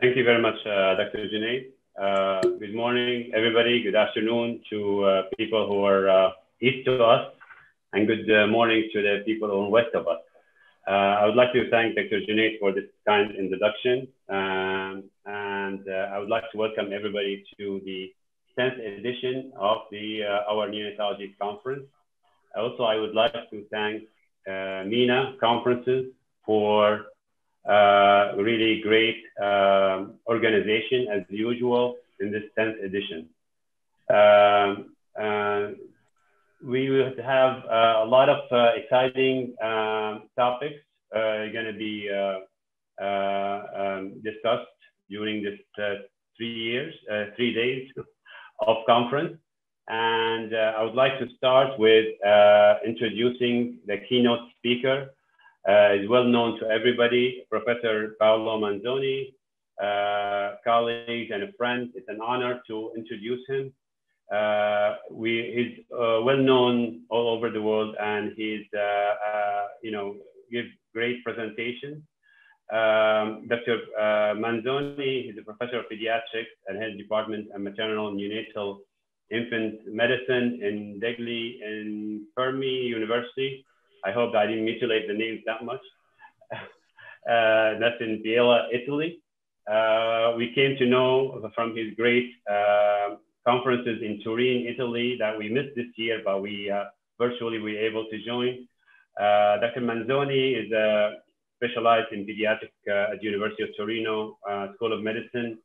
Thank you very much, uh, Dr. Junaid. Uh, good morning, everybody. Good afternoon to uh, people who are uh, east of us, and good uh, morning to the people on west of us. Uh, I would like to thank Dr. Junaid for this kind introduction, um, and I would like to welcome everybody to the 10th edition of the our neonatology conference. Also, I would like to thank MENA Conferences for uh, really great um, organization as usual in this 10th edition. Um, uh, we will have uh, a lot of uh, exciting um, topics uh, going to be um, discussed during this three years, three days of conference. And I would like to start with introducing the keynote speaker, uh, is well known to everybody, Professor Paolo Manzoni, uh, colleague and a friend. It's an honor to introduce him. Uh, we, he's uh, well known all over the world and he's, uh, uh, you know, give great presentations. Um, Dr. Manzoni is a professor of pediatrics at head department of maternal and neonatal infant medicine in Degli Infermi University. I hope I didn't mutilate the names that much. uh, that's in Biella, Italy. Uh, we came to know from his great uh, conferences in Turin, Italy, that we missed this year, but we uh, virtually were able to join. Uh, Dr. Manzoni is uh, specialized in pediatrics at the University of Torino School of Medicine,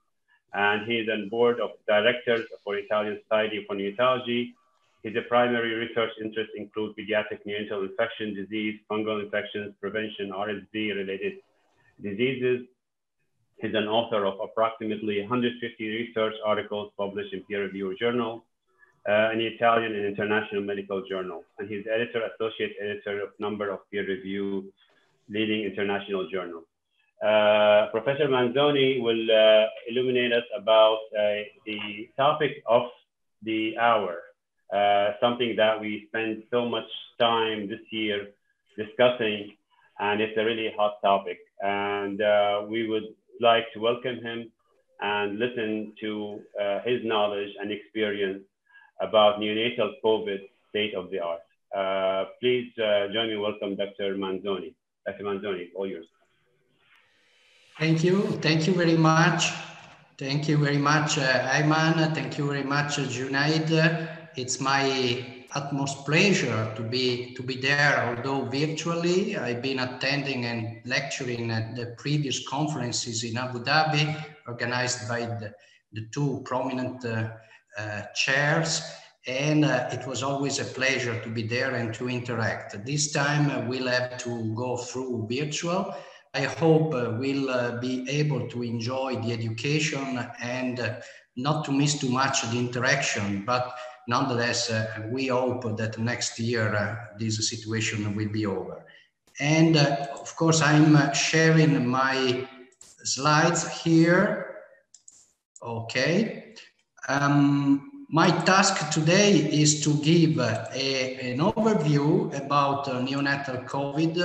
and he is on board of directors for Italian Society for Neonatology his primary research interests include pediatric neonatal infection disease, fungal infections, prevention, RSV-related diseases. He's an author of approximately 150 research articles published in peer-reviewed journals, uh, in Italian and international medical journals. And he's editor, associate editor of number of peer-reviewed leading international journals. Uh, Professor Manzoni will uh, illuminate us about uh, the topic of the hour, uh, something that we spend so much time this year discussing, and it's a really hot topic. And uh, we would like to welcome him and listen to uh, his knowledge and experience about neonatal COVID state of the art. Uh, please uh, join me welcome Dr. Manzoni. Dr. Manzoni, all yours. Thank you. Thank you very much. Thank you very much, uh, Ayman. Thank you very much, Junaid it's my utmost pleasure to be to be there although virtually. I've been attending and lecturing at the previous conferences in abu dhabi organized by the, the two prominent uh, uh, chairs and uh, it was always a pleasure to be there and to interact. This time uh, we'll have to go through virtual. I hope uh, we'll uh, be able to enjoy the education and not to miss too much the interaction but nonetheless, uh, we hope that next year uh, this situation will be over. And uh, of course, I'm sharing my slides here. Okay. Um, my task today is to give a, an overview about neonatal COVID,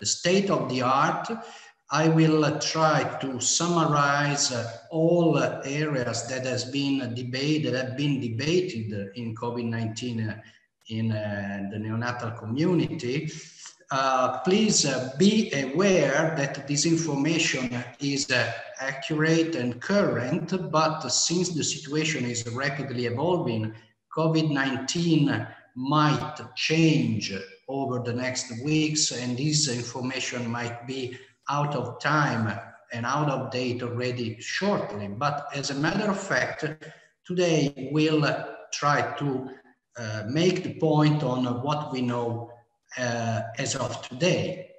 the state of the art, I will uh, try to summarize uh, all uh, areas that has been debated, have been debated in COVID-19 in the neonatal community. Uh, please uh, be aware that this information is uh, accurate and current, but since the situation is rapidly evolving, COVID-19 might change over the next weeks, and this information might be out of time and out of date already shortly. But as a matter of fact, today we'll try to uh, make the point on what we know uh, as of today.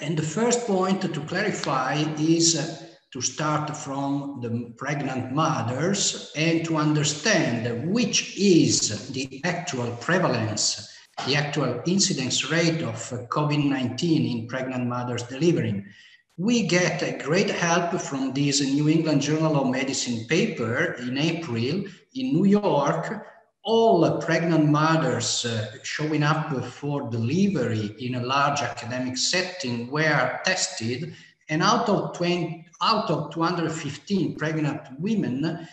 And the first point to clarify is to start from the pregnant mothers and to understand which is the actual prevalence the actual incidence rate of COVID-19 in pregnant mothers delivering. We get a great help from this New England Journal of Medicine paper in April in New York. All pregnant mothers uh, showing up for delivery in a large academic setting were tested And out of 20, out of 215 pregnant women,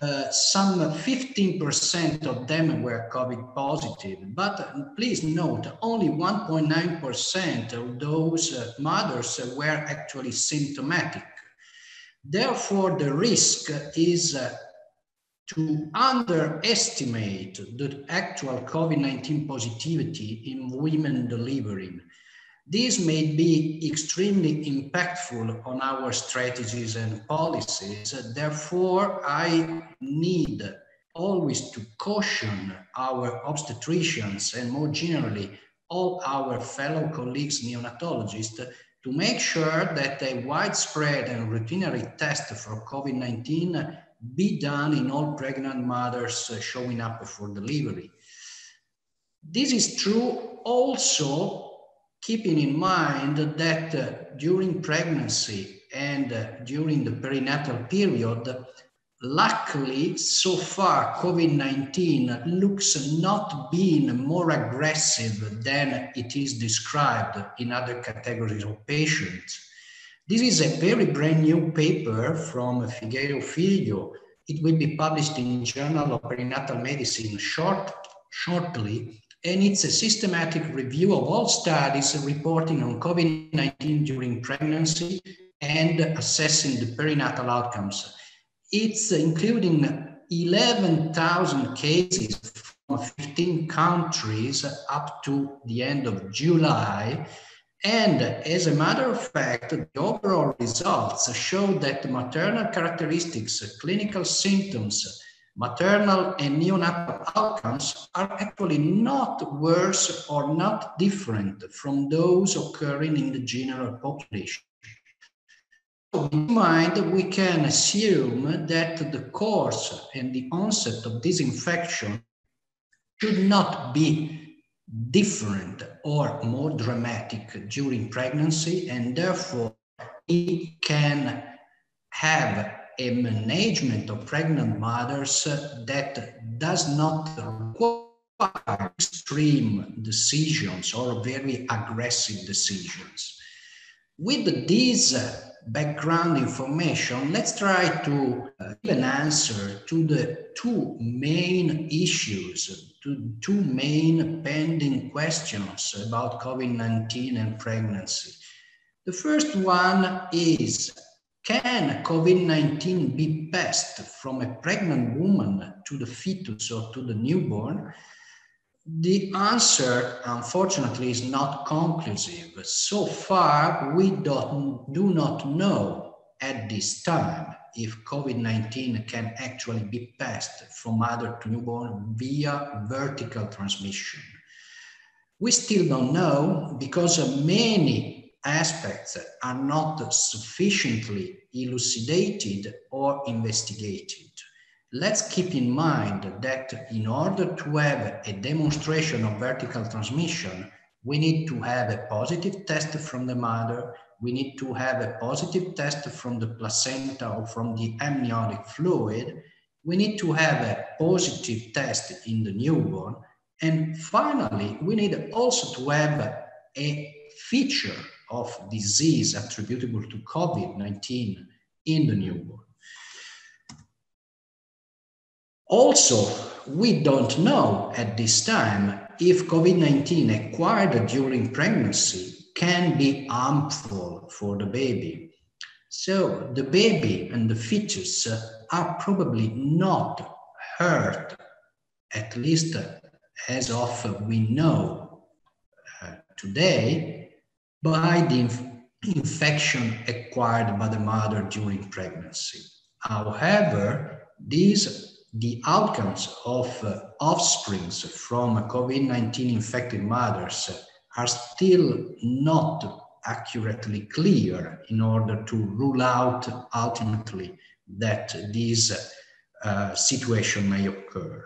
uh, some 15% of them were COVID positive. But please note, only 1.9% of those uh, mothers were actually symptomatic. Therefore, the risk is uh, to underestimate the actual COVID-19 positivity in women delivering. This may be extremely impactful on our strategies and policies. Therefore, I need always to caution our obstetricians and more generally all our fellow colleagues neonatologists to make sure that a widespread and routinary test for COVID-19 be done in all pregnant mothers showing up for delivery. This is true also keeping in mind that uh, during pregnancy and uh, during the perinatal period, luckily, so far, COVID-19 looks not being more aggressive than it is described in other categories of patients. This is a very brand new paper from Figueiro Filho. It will be published in Journal of Perinatal Medicine short, shortly, and it's a systematic review of all studies reporting on COVID-19 during pregnancy and assessing the perinatal outcomes. It's including 11,000 cases from 15 countries up to the end of July. And as a matter of fact, the overall results show that maternal characteristics, clinical symptoms, maternal and neonatal outcomes are actually not worse or not different from those occurring in the general population. So In mind, we can assume that the course and the onset of this infection should not be different or more dramatic during pregnancy, and therefore we can have a management of pregnant mothers that does not require extreme decisions or very aggressive decisions. With this background information, let's try to uh, give an answer to the two main issues, to two main pending questions about COVID-19 and pregnancy. The first one is can COVID-19 be passed from a pregnant woman to the fetus or to the newborn? The answer, unfortunately, is not conclusive. So far, we don't, do not know at this time if COVID-19 can actually be passed from mother to newborn via vertical transmission. We still don't know because many aspects are not sufficiently elucidated or investigated. Let's keep in mind that in order to have a demonstration of vertical transmission, we need to have a positive test from the mother, we need to have a positive test from the placenta or from the amniotic fluid, we need to have a positive test in the newborn, and finally, we need also to have a feature of disease attributable to COVID-19 in the newborn. Also, we don't know at this time if COVID-19 acquired during pregnancy can be harmful for the baby. So the baby and the fetus are probably not hurt, at least as of we know uh, today, by the inf infection acquired by the mother during pregnancy. However, these the outcomes of uh, offsprings from COVID-19 infected mothers are still not accurately clear in order to rule out ultimately that this uh, situation may occur.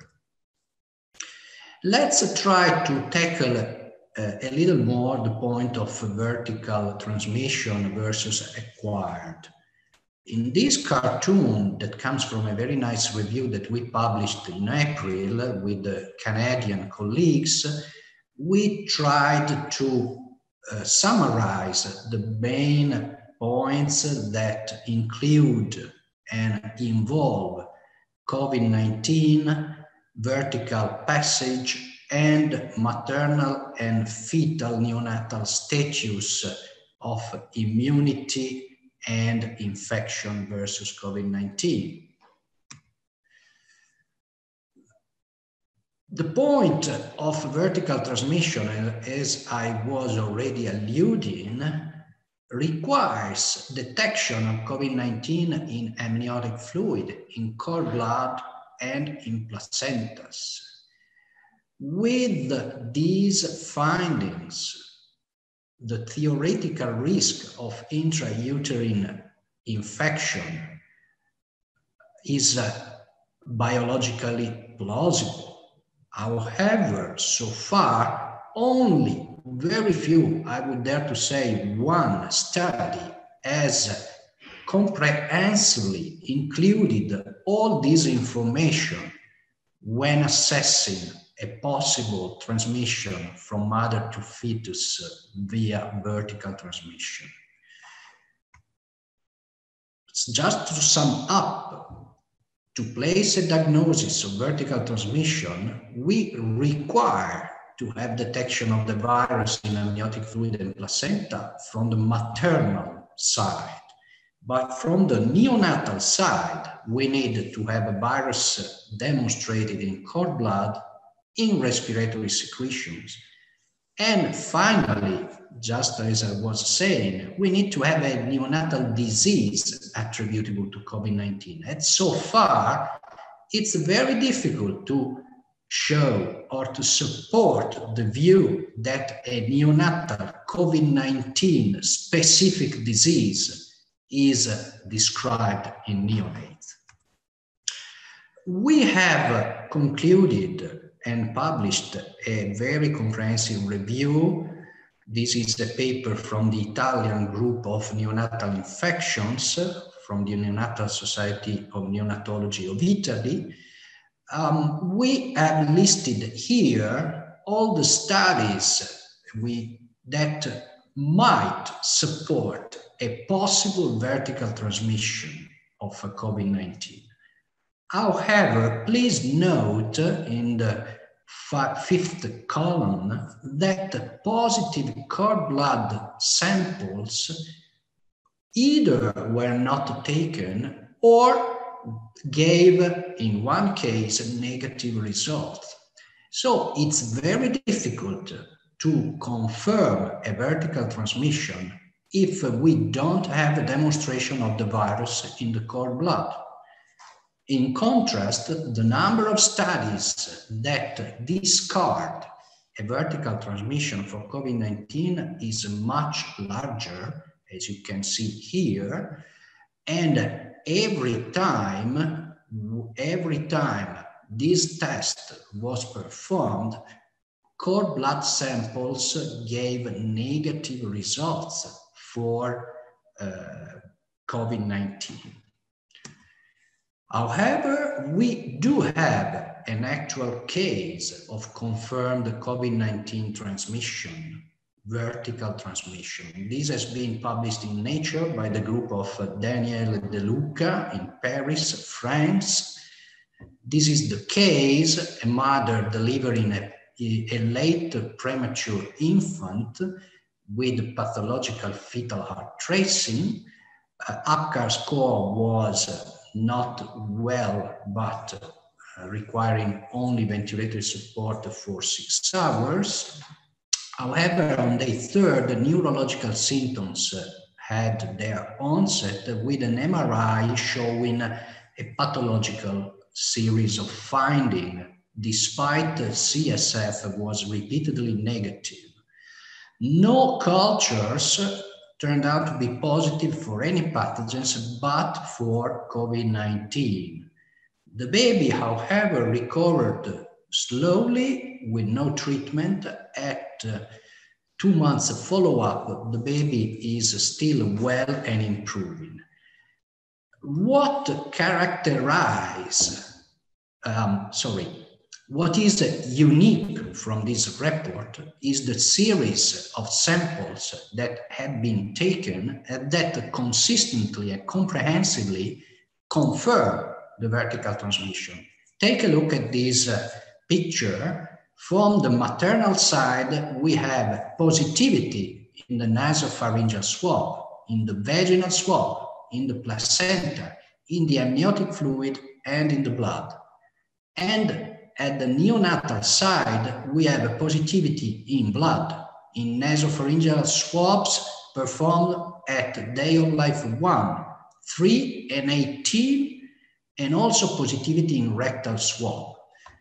Let's try to tackle uh, a little more the point of vertical transmission versus acquired. In this cartoon that comes from a very nice review that we published in April with the Canadian colleagues, we tried to uh, summarize the main points that include and involve COVID-19, vertical passage, and maternal and fetal neonatal status of immunity and infection versus COVID-19. The point of vertical transmission, as I was already alluding, requires detection of COVID-19 in amniotic fluid, in cord blood, and in placentas. With these findings, the theoretical risk of intrauterine infection is uh, biologically plausible. However, so far, only very few, I would dare to say one study has comprehensively included all this information when assessing a possible transmission from mother to fetus via vertical transmission. Just to sum up, to place a diagnosis of vertical transmission, we require to have detection of the virus in amniotic fluid and placenta from the maternal side. But from the neonatal side, we need to have a virus demonstrated in cord blood, in respiratory secretions. And finally, just as I was saying, we need to have a neonatal disease attributable to COVID 19. And so far, it's very difficult to show or to support the view that a neonatal COVID 19 specific disease is described in neonates. We have concluded and published a very comprehensive review this is a paper from the Italian group of neonatal infections from the Neonatal Society of Neonatology of Italy. Um, we have listed here all the studies we, that might support a possible vertical transmission of COVID-19. However, please note in the fifth column that positive cord blood samples either were not taken or gave, in one case, a negative result. So it's very difficult to confirm a vertical transmission if we don't have a demonstration of the virus in the cord blood. In contrast, the number of studies that discard a vertical transmission for COVID-19 is much larger, as you can see here. And every time, every time this test was performed, cord blood samples gave negative results for uh, COVID-19. However, we do have an actual case of confirmed COVID-19 transmission, vertical transmission. This has been published in Nature by the group of Daniel De Luca in Paris, France. This is the case, a mother delivering a, a late premature infant with pathological fetal heart tracing. Uh, APGAR score was not well, but uh, requiring only ventilator support for six hours. However, on day third, the neurological symptoms uh, had their onset with an MRI showing a pathological series of findings, despite the CSF was repeatedly negative. No cultures turned out to be positive for any pathogens but for COVID-19. The baby, however, recovered slowly with no treatment. At uh, two months of follow-up, the baby is still well and improving. What characterize, um, sorry, What is unique from this report is the series of samples that have been taken and that consistently and comprehensively confirm the vertical transmission. Take a look at this uh, picture. From the maternal side, we have positivity in the nasopharyngeal swab, in the vaginal swab, in the placenta, in the amniotic fluid, and in the blood. And at the neonatal side, we have a positivity in blood, in nasopharyngeal swabs performed at day of life 1, 3, and 18, and also positivity in rectal swab.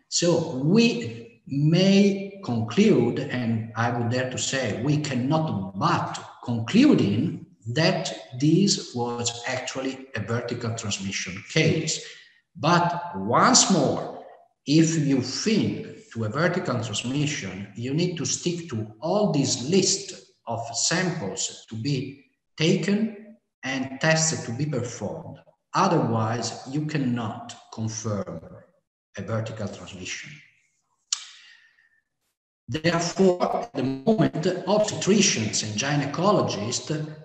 So we may conclude, and I would dare to say, we cannot but concluding that this was actually a vertical transmission case. But once more, if you think to a vertical transmission, you need to stick to all this list of samples to be taken and tests to be performed. Otherwise, you cannot confirm a vertical transmission. Therefore, at the moment, obstetricians and gynecologists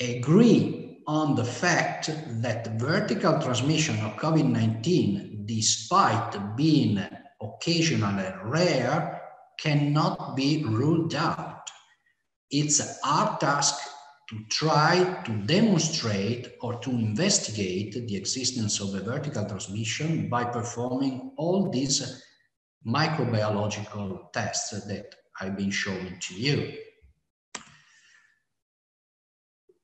agree on the fact that vertical transmission of COVID 19 despite being occasional and rare, cannot be ruled out. It's our task to try to demonstrate or to investigate the existence of a vertical transmission by performing all these microbiological tests that I've been showing to you.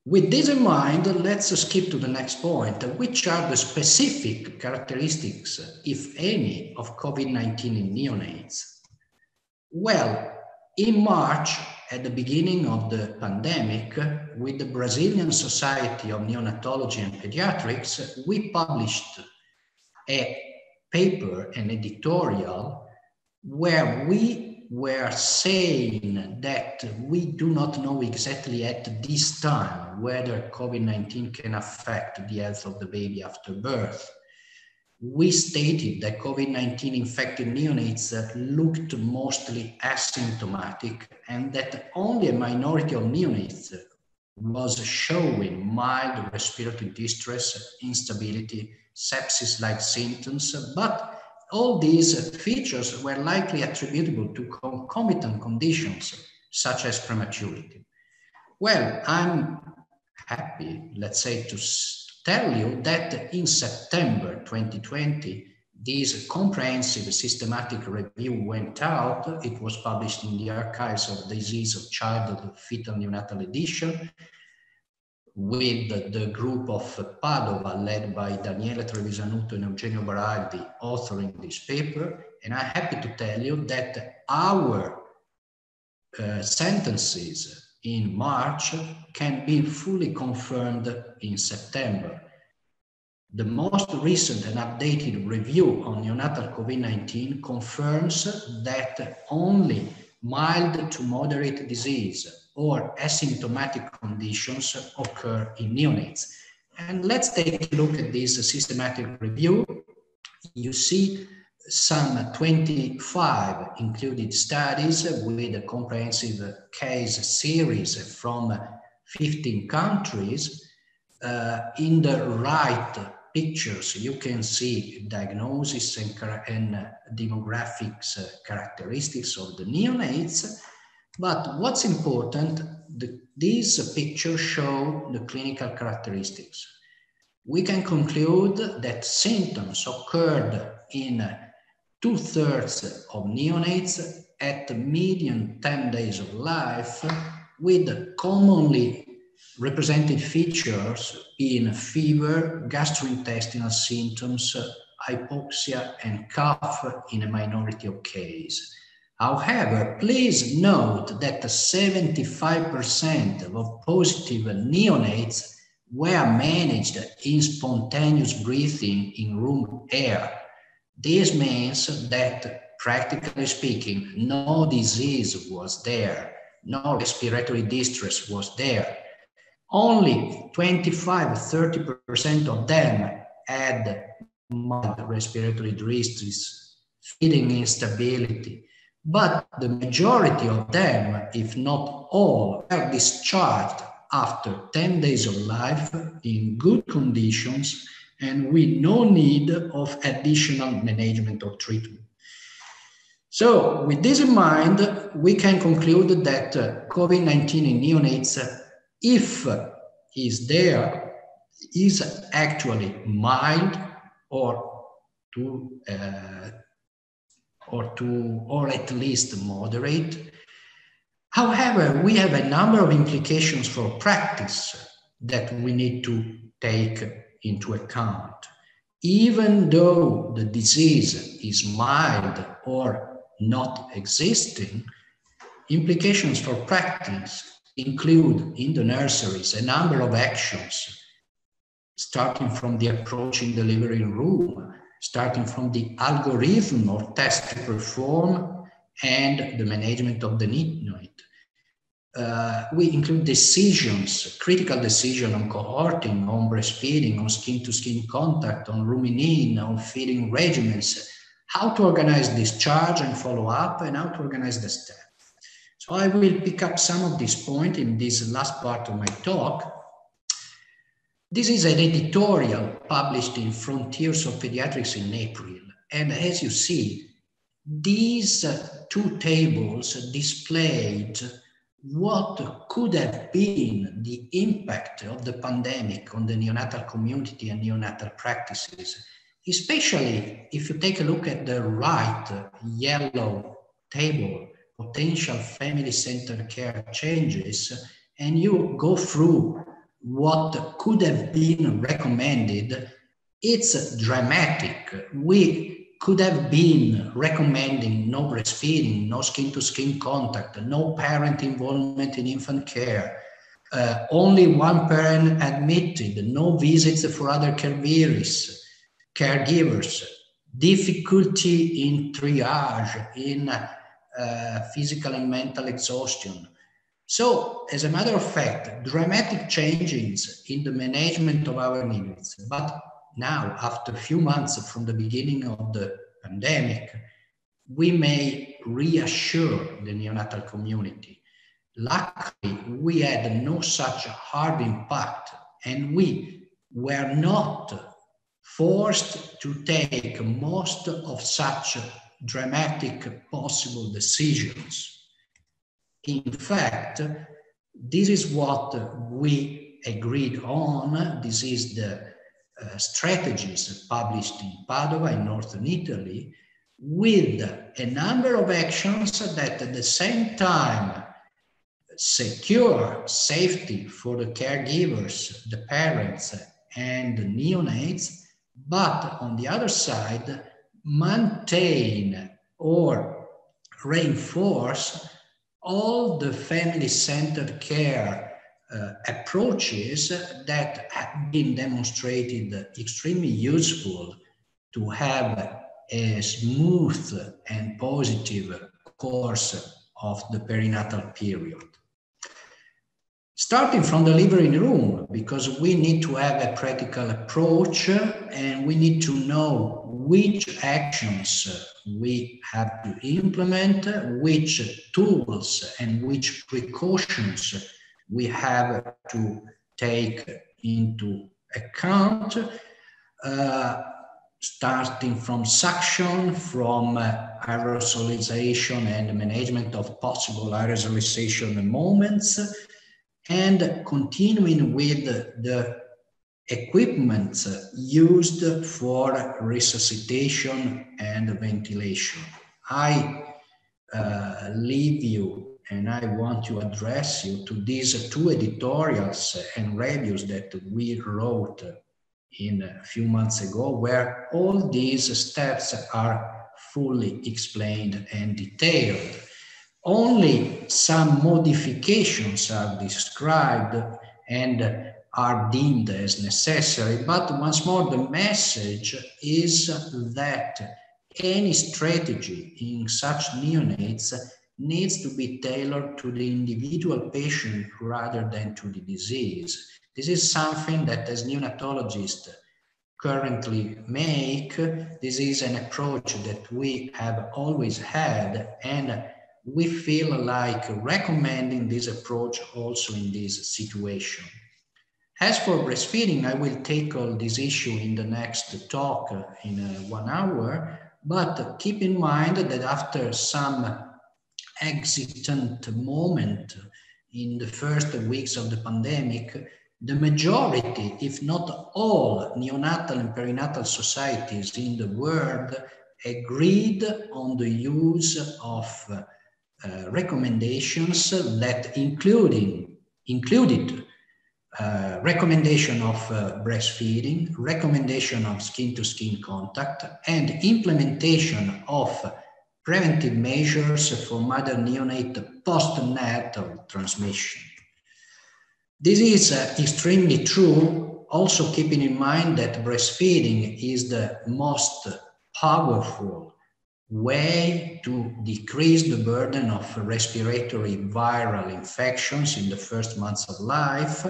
With this in mind, let's skip to the next point. Which are the specific characteristics, if any, of COVID-19 in neonates? Well, in March, at the beginning of the pandemic, with the Brazilian Society of Neonatology and Pediatrics, we published a paper, an editorial, where we were saying that we do not know exactly at this time whether COVID 19 can affect the health of the baby after birth. We stated that COVID 19 infected neonates looked mostly asymptomatic and that only a minority of neonates was showing mild respiratory distress, instability, sepsis like symptoms, but all these features were likely attributable to concomitant conditions such as prematurity. Well, I'm happy, let's say, to tell you that in September 2020, this comprehensive systematic review went out. It was published in the Archives of Disease of Childhood Fetal Neonatal Edition with the group of Padova led by Daniele Trevisanuto and Eugenio Baraldi authoring this paper. And I'm happy to tell you that our uh, sentences in March can be fully confirmed in September. The most recent and updated review on neonatal COVID-19 confirms that only mild to moderate disease or asymptomatic conditions occur in neonates. And let's take a look at this systematic review. You see some 25 included studies with a comprehensive case series from 15 countries. Uh, in the right pictures, you can see diagnosis and, and demographics uh, characteristics of the neonates. But what's important, the, these pictures show the clinical characteristics. We can conclude that symptoms occurred in two thirds of neonates at the median 10 days of life with commonly represented features in fever, gastrointestinal symptoms, hypoxia, and cough in a minority of cases. However, please note that 75% of positive neonates were managed in spontaneous breathing in room air. This means that, practically speaking, no disease was there, no respiratory distress was there. Only 25-30% of them had mild respiratory distress feeding instability. But the majority of them, if not all, are discharged after 10 days of life in good conditions and with no need of additional management or treatment. So with this in mind, we can conclude that uh, COVID-19 in neonates, uh, if is there, is actually mild or to uh, or to or at least moderate. However, we have a number of implications for practice that we need to take into account. Even though the disease is mild or not existing, implications for practice include in the nurseries a number of actions, starting from the approach in room, starting from the algorithm or test to perform and the management of the neonate. Uh, we include decisions, critical decision on cohorting, on breastfeeding, on skin-to-skin contact, on rooming in, on feeding regimens, how to organize discharge and follow up, and how to organize the step. So I will pick up some of these points in this last part of my talk. This is an editorial published in Frontiers of Pediatrics in April. And as you see, these uh, two tables displayed what could have been the impact of the pandemic on the neonatal community and neonatal practices, especially if you take a look at the right yellow table, potential family-centered care changes, and you go through what could have been recommended, it's dramatic. We could have been recommending no breastfeeding, no skin to skin contact, no parent involvement in infant care, uh, only one parent admitted, no visits for other caregivers, caregivers, difficulty in triage, in uh, physical and mental exhaustion. So, as a matter of fact, dramatic changes in the management of our needs, but now, after a few months from the beginning of the pandemic, we may reassure the neonatal community. Luckily, we had no such hard impact, and we were not forced to take most of such dramatic possible decisions. In fact, this is what we agreed on. This is the uh, strategies published in Padova in northern Italy with a number of actions that at the same time secure safety for the caregivers, the parents, and the neonates, but on the other side, maintain or reinforce all the family centered care uh, approaches that have been demonstrated extremely useful to have a smooth and positive course of the perinatal period. Starting from the living room, because we need to have a practical approach and we need to know which actions we have to implement, which tools and which precautions we have to take into account, uh, starting from suction, from uh, aerosolization and management of possible aerosolization moments, and continuing with the equipment used for resuscitation and ventilation. I uh, leave you and I want to address you to these two editorials and reviews that we wrote in a few months ago, where all these steps are fully explained and detailed. Only some modifications are described and are deemed as necessary. But once more, the message is that any strategy in such neonates needs to be tailored to the individual patient rather than to the disease. This is something that as neonatologists, currently make. This is an approach that we have always had and we feel like recommending this approach also in this situation. As for breastfeeding, I will tackle this issue in the next talk in uh, one hour, but keep in mind that after some exitant moment in the first weeks of the pandemic, the majority, if not all, neonatal and perinatal societies in the world agreed on the use of recommendations that including, included uh, recommendation of uh, breastfeeding, recommendation of skin-to-skin -skin contact, and implementation of preventive measures for mother neonate postnatal transmission. This is uh, extremely true, also keeping in mind that breastfeeding is the most powerful way to decrease the burden of respiratory viral infections in the first months of life.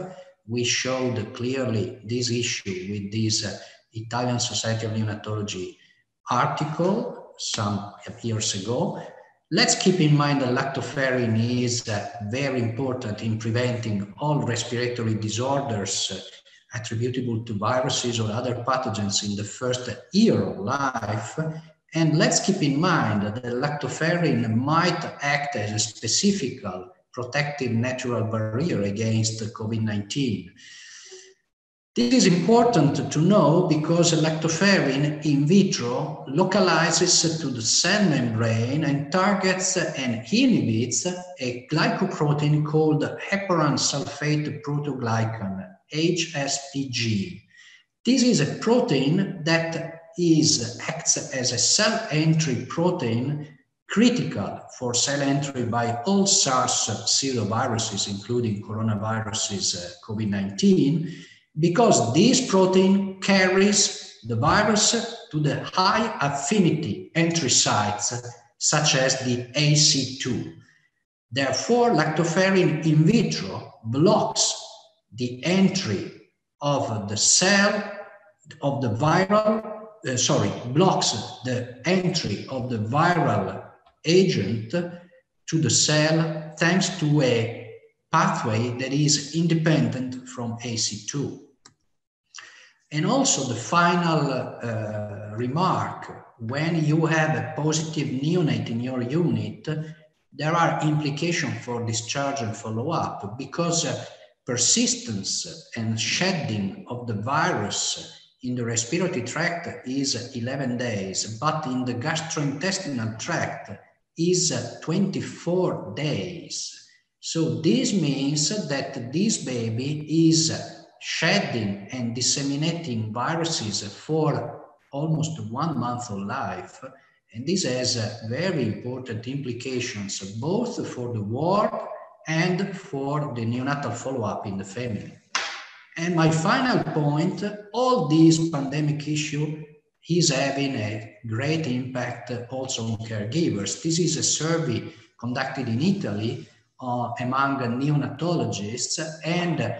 We showed clearly this issue with this uh, Italian Society of Neonatology article some years ago. Let's keep in mind that lactoferrin is uh, very important in preventing all respiratory disorders uh, attributable to viruses or other pathogens in the first year of life. And let's keep in mind that lactoferrin might act as a specific protective natural barrier against COVID-19. This is important to know because lactoferrin in vitro localizes to the cell membrane and targets and inhibits a glycoprotein called heparan sulfate proteoglycan, HSPG. This is a protein that is, acts as a cell entry protein critical for cell entry by all SARS pseudoviruses, including coronaviruses uh, COVID-19, because this protein carries the virus to the high affinity entry sites, such as the ACE2. Therefore, lactoferrin in vitro blocks the entry of the cell of the viral, uh, sorry, blocks the entry of the viral agent to the cell thanks to a pathway that is independent from ACE2. And also the final uh, remark, when you have a positive neonate in your unit, there are implications for discharge and follow-up because persistence and shedding of the virus in the respiratory tract is 11 days, but in the gastrointestinal tract is 24 days. So this means that this baby is shedding and disseminating viruses for almost one month of life. And this has very important implications both for the ward and for the neonatal follow-up in the family. And my final point, all these pandemic issue is having a great impact also on caregivers. This is a survey conducted in Italy uh, among neonatologists and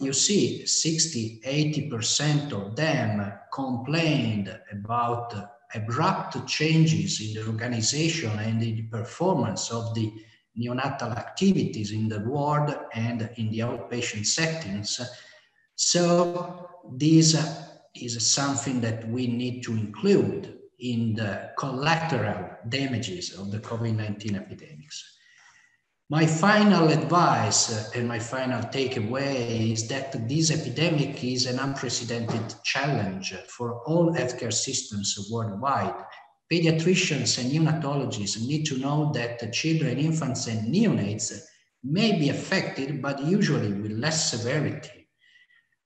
you see 60 80% of them complained about abrupt changes in the organization and in the performance of the neonatal activities in the ward and in the outpatient settings so this is something that we need to include in the collateral damages of the covid-19 epidemics my final advice uh, and my final takeaway is that this epidemic is an unprecedented challenge for all healthcare systems worldwide. Pediatricians and neonatologists need to know that children, infants, and neonates may be affected, but usually with less severity.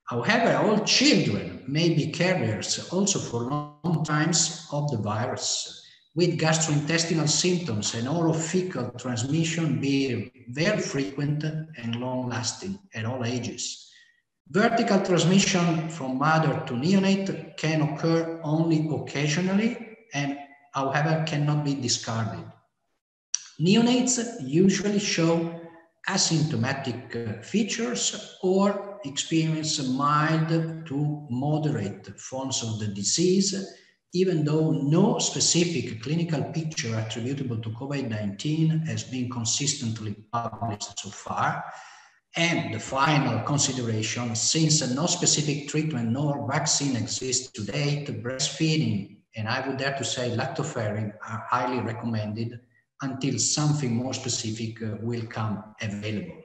However, all children may be carriers also for long times of the virus with gastrointestinal symptoms and oral fecal transmission being very frequent and long lasting at all ages. Vertical transmission from mother to neonate can occur only occasionally and however cannot be discarded. Neonates usually show asymptomatic uh, features or experience mild to moderate forms of the disease, even though no specific clinical picture attributable to COVID-19 has been consistently published so far. And the final consideration, since no specific treatment nor vaccine exists to date, breastfeeding, and I would dare to say lactoferrin are highly recommended until something more specific uh, will come available.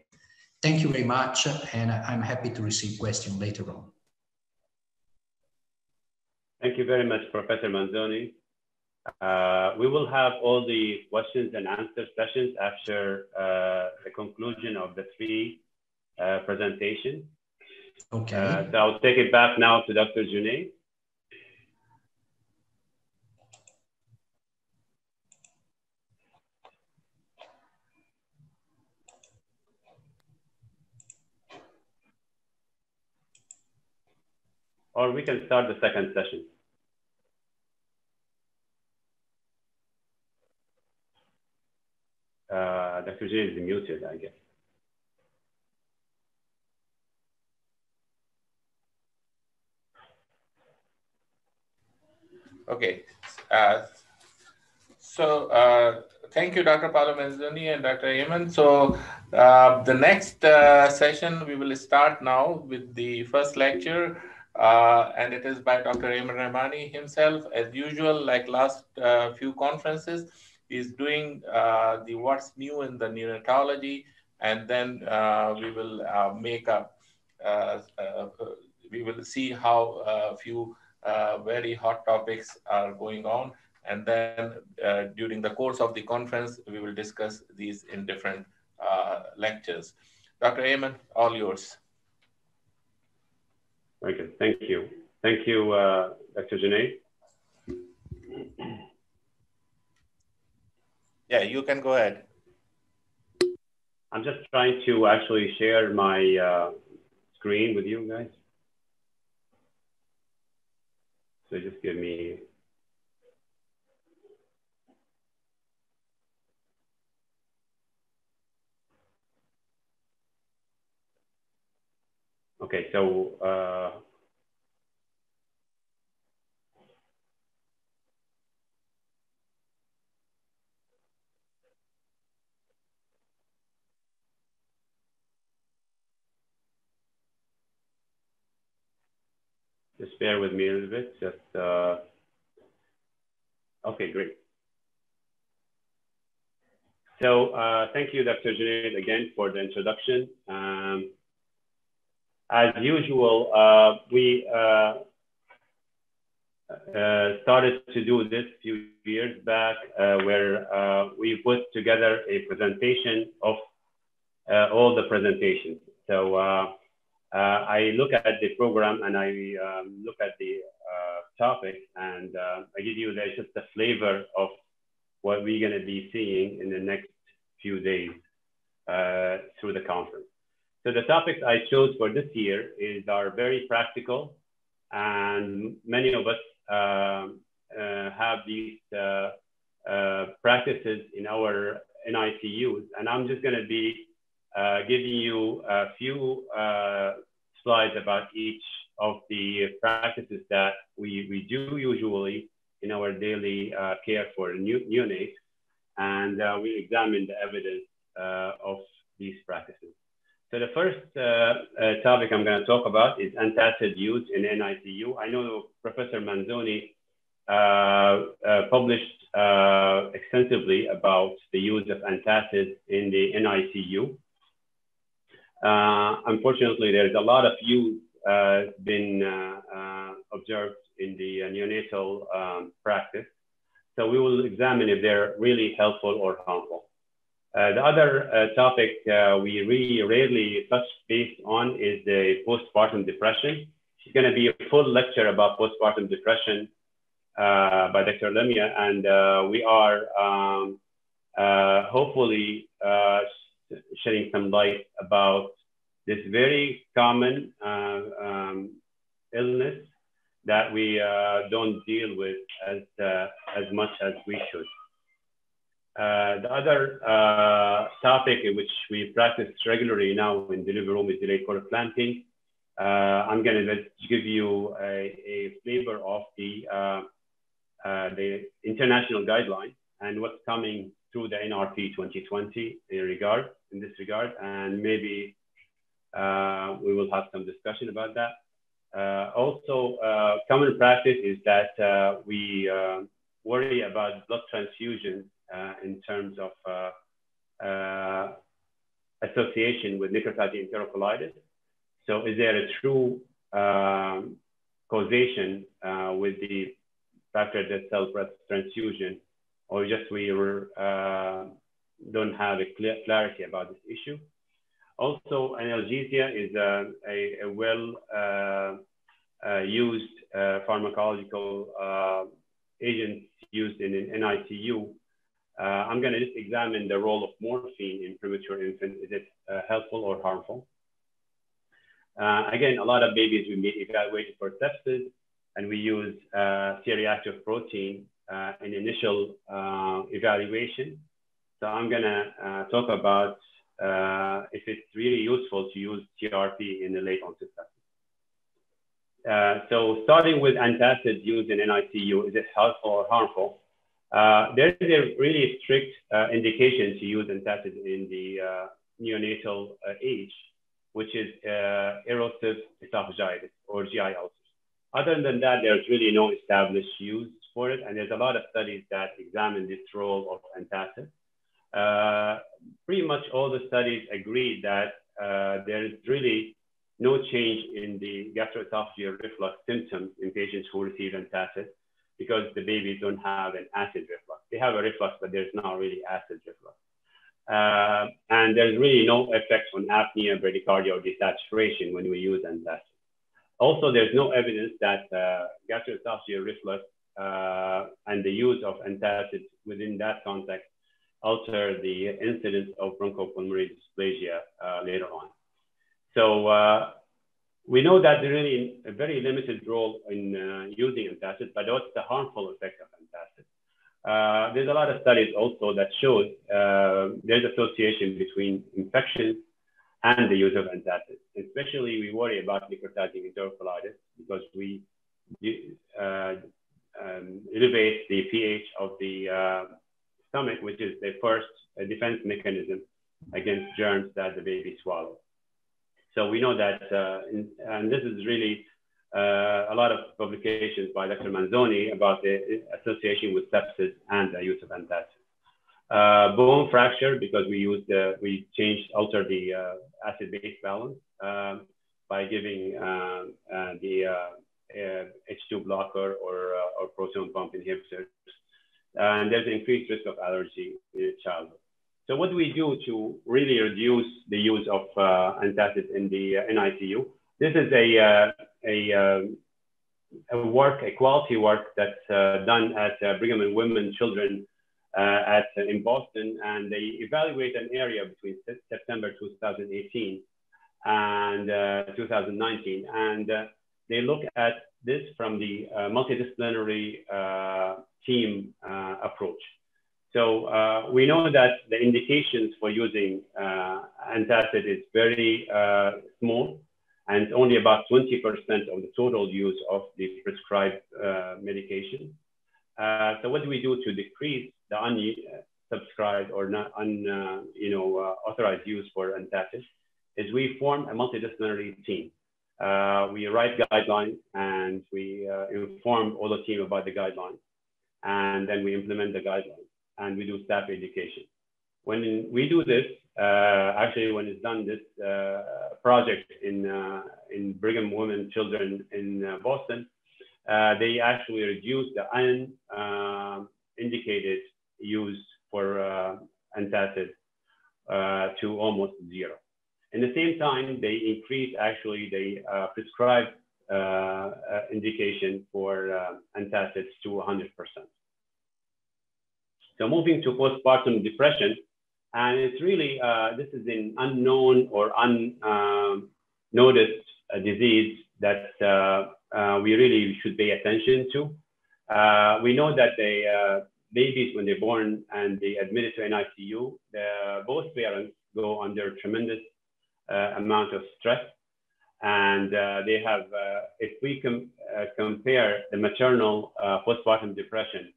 Thank you very much, and I'm happy to receive questions later on. Thank you very much, Professor Manzoni. Uh, we will have all the questions and answer sessions after uh, the conclusion of the three uh, presentations. Okay. Uh, so I'll take it back now to Dr. Junaid. Or we can start the second session. Uh, Dr. J is muted, I guess. Okay. Uh, so uh, thank you, Dr. Paolo Manzoni and Dr. Ayman. So uh, the next uh, session, we will start now with the first lecture, uh, and it is by Dr. Ayman Rahmani himself. As usual, like last uh, few conferences, he's doing the what's new in the neonatology, and then we will make up, we will see how a few uh, very hot topics are going on. And then uh, during the course of the conference, we will discuss these in different uh, lectures. Dr. Ayman, all yours. Very good. Thank you. Thank you, uh, Dr. Junaid. Yeah, you can go ahead. I'm just trying to actually share my uh, screen with you guys. So just give me Okay, so uh, just bear with me a little bit. Just uh, okay, great. So uh, thank you, Dr. Junaid, again for the introduction. Um, as usual, uh, we uh, uh, started to do this a few years back, where we put together a presentation of all the presentations. So I look at the program and I um, look at the topic and I give you the, just a flavor of what we're going to be seeing in the next few days uh, through the conference. So the topics I chose for this year is are very practical and many of us um, uh, have these uh, practices in our NICUs and I'm just going to be uh, giving you a few uh, slides about each of the practices that we, we do usually in our daily uh, care for new, neonates. And uh, we examine the evidence uh, of these practices. So the first topic I'm going to talk about is antacid use in NICU. I know Professor Manzoni published uh, extensively about the use of antacids in the NICU. Uh, unfortunately, there's a lot of use uh, been uh, uh, observed in the neonatal um, practice. So we will examine if they're really helpful or harmful. Uh, the other uh, topic we really rarely touch base on is the postpartum depression. It's going to be a full lecture about postpartum depression by Dr. Lemia, and we are um, hopefully shedding some light about this very common uh, um, illness that we uh, don't deal with as, uh, as much as we should. Uh, the other uh, topic in which we practice regularly now in delivery room is delayed cord clamping. I'm going to give you a, a flavor of the, uh, uh, the international guideline and what's coming through the NRP 2020 in regard in this regard, and maybe uh, we will have some discussion about that. Uh, also, uh, common practice is that uh, we uh, worry about blood transfusion uh, in terms of association with necrotizing enterocolitis. So is there a true um, causation with the factor that cell transfusion, or just we were, don't have a clear clarity about this issue? Also, analgesia is a, a, a well uh, uh, used uh, pharmacological uh, agent used in an NICU. Uh, I'm going to just examine the role of morphine in premature infants. Is it uh, helpful or harmful? again, a lot of babies we evaluated for sepsis, and we use C-reactive protein in initial evaluation. So I'm going to talk about uh, if it's really useful to use CRP in the late onset uh, so starting with antacids used in NICU, is it helpful or harmful? Uh, there's a really strict uh, indication to use antacids in the uh, neonatal uh, age, which is uh, erosive esophagitis or GI ulcers. Other than that, there's really no established use for it, and there's a lot of studies that examine this role of antacids. Uh, pretty much all the studies agree that there is really no change in the gastroesophageal reflux symptoms in patients who receive antacid because the babies don't have an acid reflux. They have a reflux, but there's not really acid reflux. Uh, and there's really no effect on apnea, bradycardia, or desaturation when we use antacid. Also, there's no evidence that uh, gastroesophageal reflux uh, and the use of antacid within that context alter the incidence of bronchopulmonary dysplasia uh, later on. So uh, we know that there is a very limited role in uh, using antacid, but what's the harmful effect of antacid? Uh, there's a lot of studies also that shows uh, there's association between infections and the use of antacid. Especially we worry about necrotizing enterocolitis because we uh, um, elevate the pH of the stomach, which is the first uh, defense mechanism against germs that the baby swallows. So we know that, uh, in, and this is really uh, a lot of publications by Dr. Manzoni about the association with sepsis and the use of antacids. Uh, bone fracture because we used uh, we changed alter the uh, acid base balance um, by giving uh, the H2 blocker or or proton pump inhibitors and there's increased risk of allergy in childhood. So what do we do to really reduce the use of uh, antacids in the uh, NICU? This is a, uh, a, uh, a, work, a quality work that's uh, done at uh, Brigham and Women Children at, in Boston, and they evaluate an area between September 2018 and 2019, and they look at this from the multidisciplinary team approach. So uh, we know that the indications for using uh, antacid is very small and only about 20% of the total use of the prescribed medication. so what do we do to decrease the unsubscribed or not un, you know, authorized use for antacid? Is we form a multidisciplinary team. Uh, we write guidelines and we uh, inform all the team about the guidelines and then we implement the guidelines and we do staff education. When we do this, uh, actually when it's done this uh, project in, uh, in Brigham Women Children in uh, Boston, uh, they actually reduce the unindicated use for uh, antacid to almost zero. In the same time, they increase actually the prescribed uh, uh, indication for uh, antacids to 100%. So moving to postpartum depression, and it's really, this is an unknown or unnoticed disease that we really should pay attention to. we know that the babies, when they're born and they admitted to NICU, the, both parents go under tremendous uh, amount of stress And uh, they have, uh, if we com uh, compare the maternal postpartum depression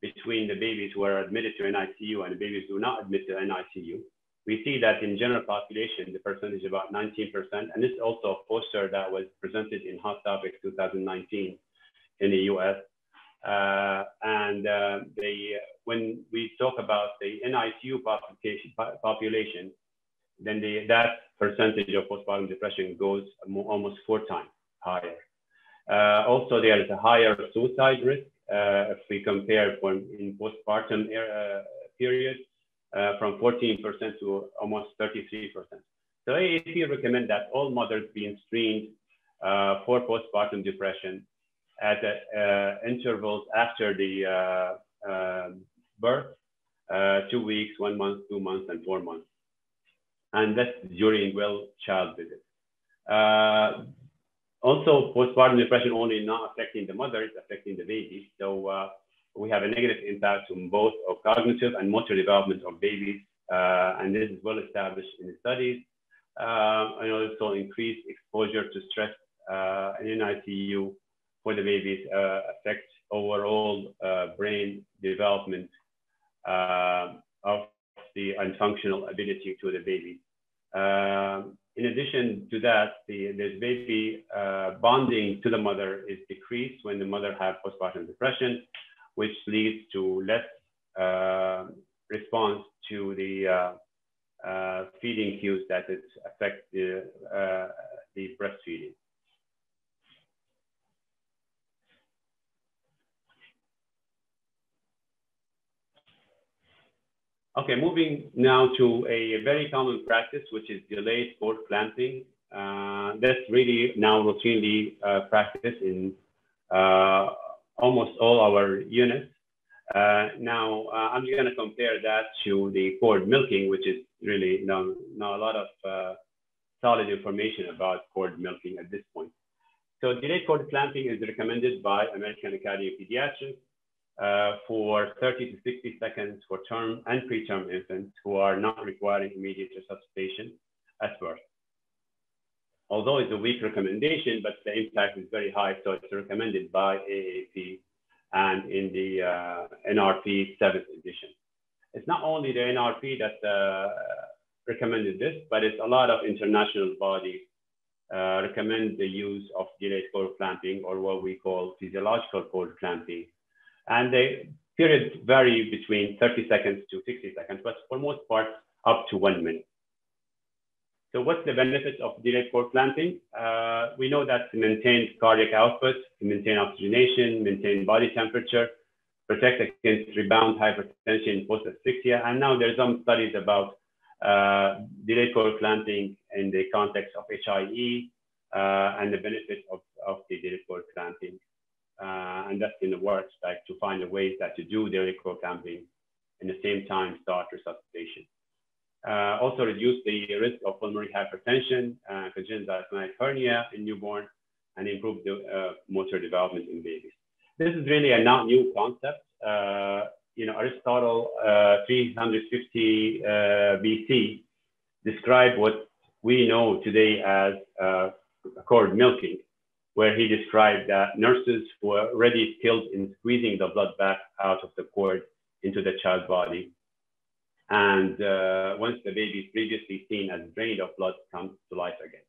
between the babies who are admitted to NICU and the babies who are not admitted to NICU, we see that in general population, the percentage is about 19%. And this is also a poster that was presented in Hot Topics 2019 in the US. Uh, and uh, they, when we talk about the NICU population, then the, that percentage of postpartum depression goes almost four times higher. Uh, also, there is a higher suicide risk uh, if we compare in postpartum uh, period uh, from 14% to almost 33%. So AAP recommend that all mothers being screened uh, for postpartum depression at intervals after the um, birth, two weeks, one month, two months, and four months and that's during well child visit. Uh, also, postpartum depression only not affecting the mother, it's affecting the baby. So uh, we have a negative impact on both of cognitive and motor development of babies, uh, and this is well established in the studies. Uh, and also increased exposure to stress uh, in ICU for the babies uh, affect overall brain development of the unfunctional ability to the baby. In addition to that, the, the baby uh, bonding to the mother is decreased when the mother has postpartum depression, which leads to less uh, response to the uh, uh feeding cues that affect the, uh, the breastfeeding. Okay, moving now to a very common practice, which is delayed cord clamping. Uh, that's really now routinely uh, practiced in uh, almost all our units. Uh, now, uh, I'm just going to compare that to the cord milking, which is really now, now a lot of uh, solid information about cord milking at this point. So delayed cord clamping is recommended by American Academy of Pediatrics uh, for 30 to 60 seconds for term and preterm infants who are not requiring immediate resuscitation at birth. Although it's a weak recommendation, but the impact is very high, so it's recommended by AAP and in the uh, NRP 7th edition. It's not only the NRP that uh, recommended this, but it's a lot of international bodies uh, recommend the use of delayed cord clamping or what we call physiological cord clamping and the periods vary between 30 seconds to 60 seconds, but for most part, up to one minute. So what's the benefit of delayed cord clamping? Uh, we know that to maintain cardiac output, to maintain oxygenation, maintain body temperature, protect against rebound hypertension post asphyxia. And now there's some studies about uh, delayed cord clamping in the context of HIE uh, and the benefit of, of the delayed cord clamping uh, and that's in the works, like to find a ways that to do the cord clamping in the same time start resuscitation. Uh, also reduce the risk of pulmonary hypertension, uh, congenital diaphragmatic hernia in newborn, and improve the uh, motor development in babies. This is really a not new concept. Uh, you know, Aristotle, uh, 350 BC, described what we know today as cord milking where he described that nurses were already skilled in squeezing the blood back out of the cord into the child's body. And uh, once the baby is previously seen as drained of blood comes to life again.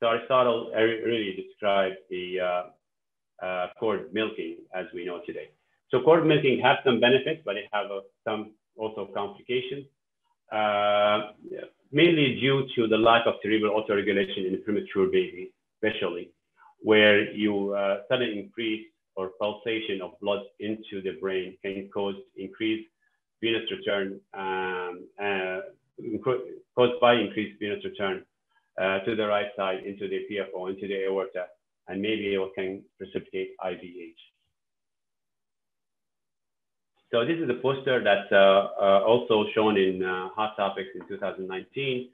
So Aristotle really described the uh, uh, cord milking as we know today. So cord milking has some benefits, but it has uh, some also complications, uh, mainly due to the lack of cerebral autoregulation in premature babies, especially where you uh, sudden increase or pulsation of blood into the brain can cause increased venous return, um, uh, caused by increased venous return uh, to the right side into the PFO, into the aorta, and maybe it can precipitate IVH. So this is a poster that's uh, uh, also shown in uh, Hot Topics in 2019,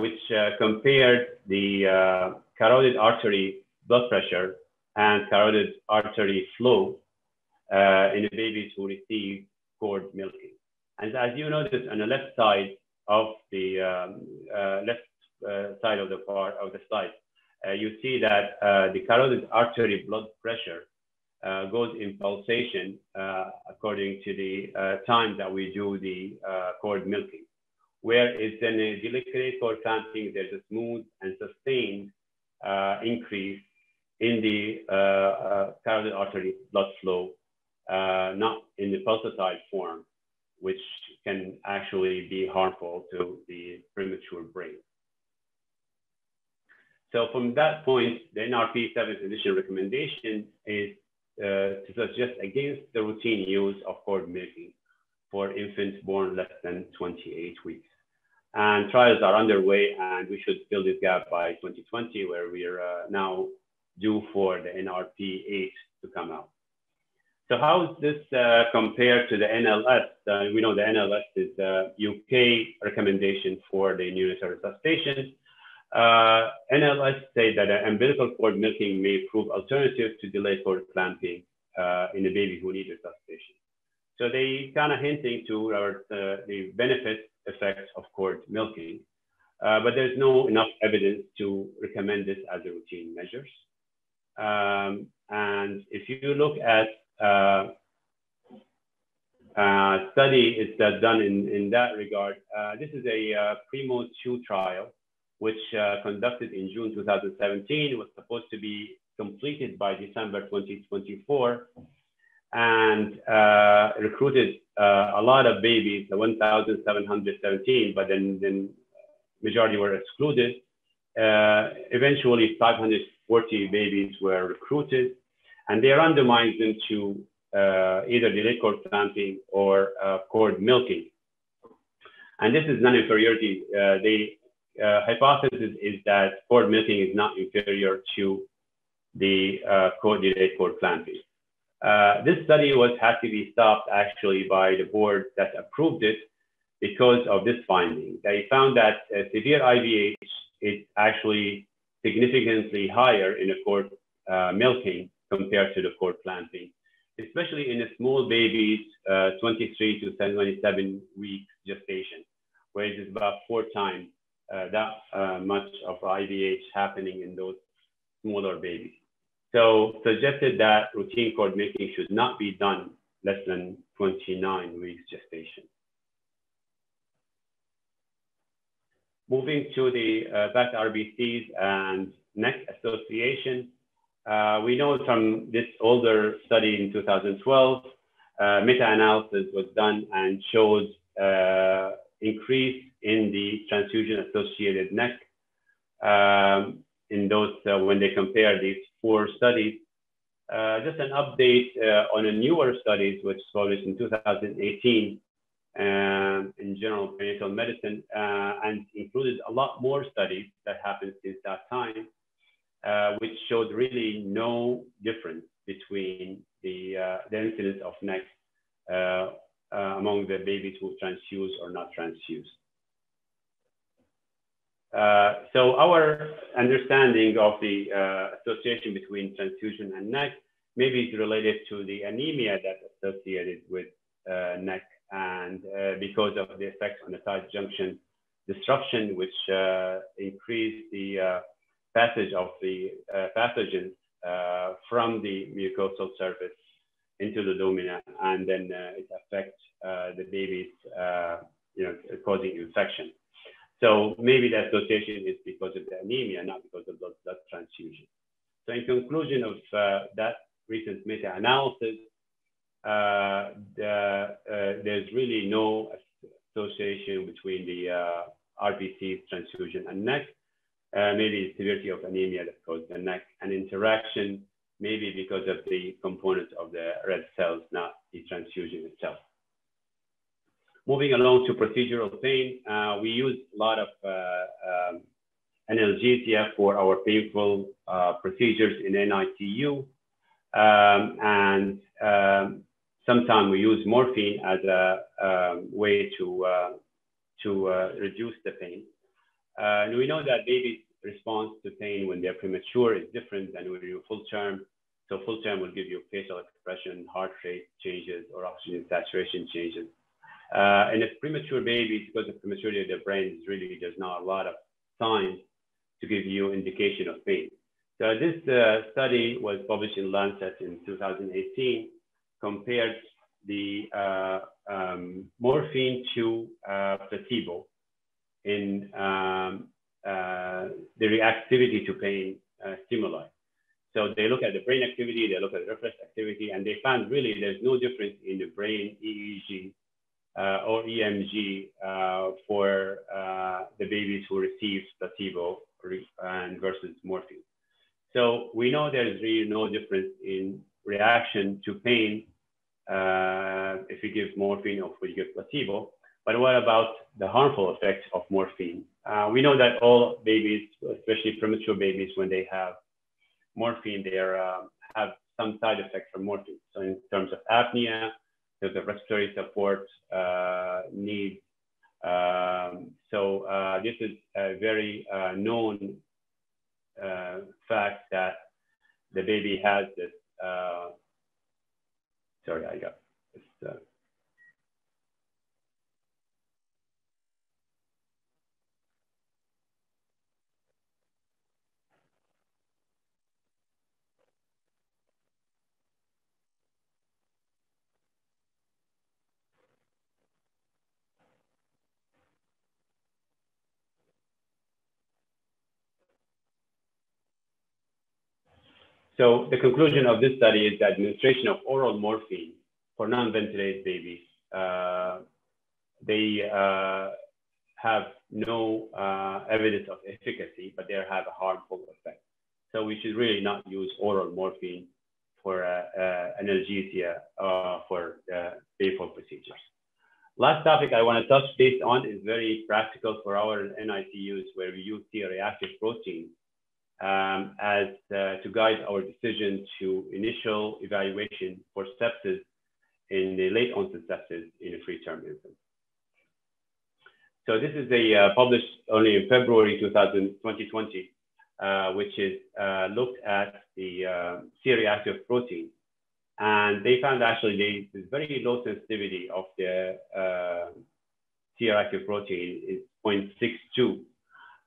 which compared the carotid artery blood pressure and carotid artery flow uh, in the babies who receive cord milking. And as you notice on the left side of the um, uh, left uh, side of the part of the slide, uh, you see that uh, the carotid artery blood pressure uh, goes in pulsation according to the time that we do the cord milking. Whereas in a delicate cord clamping, there's a smooth and sustained increase in the carotid artery blood flow, not in the pulsatile form, which can actually be harmful to the premature brain. So from that point, the NRP 7th edition recommendation is uh, to suggest against the routine use of cord milking for infants born less than 28 weeks. And trials are underway and we should fill this gap by 2020 where we are uh, now due for the NRP 8 to come out. So how does this uh, compare to the NLS? Uh, we know the NLS is a UK recommendation for the neonatal resuscitation. Uh, NLS say that umbilical cord milking may prove alternative to delayed cord clamping uh, in a baby who needs resuscitation. So they kind of hinting to our, uh, the benefit effects of cord milking, uh, but there's no enough evidence to recommend this as a routine measures. Um, and if you look at uh, uh study is uh, done in, in that regard. Uh, this is a Primo 2 trial, which conducted in June 2017, was supposed to be completed by December 2024, and recruited a lot of babies, 1,717, but then, then majority were excluded. eventually, 500 40 babies were recruited, and they randomized them to uh, either delayed cord clamping or uh, cord milking. And this is non-inferiority. Uh, the uh, hypothesis is that cord milking is not inferior to the uh, cord delayed cord clamping. this study was had to be stopped actually by the board that approved it because of this finding. They found that uh, severe IVH is actually significantly higher in the cord uh, milking compared to the cord clamping, especially in the small babies, uh, 23 to 27 weeks gestation, where it is about four times uh, that uh, much of IVH happening in those smaller babies. So suggested that routine cord milking should not be done less than 29 weeks gestation. Moving to the uh, packed RBCs and NEC association, uh, we know from this older study in 2012, uh, meta-analysis was done and showed uh, increase in the transfusion-associated NEC um, in those uh, when they compare these four studies. Uh, just an update uh, on a newer studies which was published in 2018 um, in Journal of Perinatal Medicine uh, and included a lot more studies that happened since that time, uh, which showed really no difference between the, uh, the incidence of NEC among the babies who transfuse or not transfuse. Uh, so our understanding of the uh, association between transfusion and NEC maybe is related to the anemia that's associated with uh, NEC and uh, because of the effects on the tight junction disruption, which uh, increase the uh, passage of the pathogens from the mucosal surface into the domina, and then uh, it affects uh, the uh, you know, causing infection. So maybe the association is because of the anemia, not because of blood, blood transfusion. So in conclusion of that recent meta-analysis, uh, the, uh, there's really no association between the uh, RBC transfusion and NEC. maybe severity of anemia that caused the NEC and interaction maybe because of the components of the red cells, not the transfusion itself. Moving along to procedural pain, uh, we use a lot of uh, um, analgesia for our painful uh, procedures in NICU. Um, and um, sometimes we use morphine as a way to, uh, to uh, reduce the pain. Uh, and we know that babies response to pain when they're premature is different than when you're full term. So full term will give you facial expression, heart rate changes, or oxygen saturation changes. Uh, and if premature babies, because of prematurity of their brains, really there's not a lot of signs. to give you indication of pain. So this uh, study was published in Lancet in 2018, compared the uh, um, morphine to uh, placebo in um, uh, the reactivity to pain uh, stimuli. So they look at the brain activity, they look at the reflex activity, and they found really there's no difference in the brain EEG uh, or EMG uh, for the babies who receive placebo and versus morphine. So we know there's really no difference in reaction to pain uh, if you give morphine or if you give placebo. But what about the harmful effects of morphine? Uh, we know that all babies, especially premature babies, when they have morphine, they are, uh, have some side effects from morphine. So in terms of apnea, there's a respiratory support uh, needs. Um, so uh, this is a very uh, known fact that the baby has this. Sorry, I got. Uh, So the conclusion of this study is that administration of oral morphine for non-ventilated babies, uh, they uh, have no uh, evidence of efficacy, but they have a harmful effect. So we should really not use oral morphine for uh, uh, analgesia uh, for painful procedures. Last topic I want to touch base on is very practical for our NICUs where we use C-reactive protein um, as uh, to guide our decision to initial evaluation for sepsis in the late onset sepsis in a preterm infant. So this is a uh, published only in February 2020, uh, which is uh, looked at the uh, C-reactive protein. And they found actually the very low sensitivity of the uh, C-reactive protein is 0.62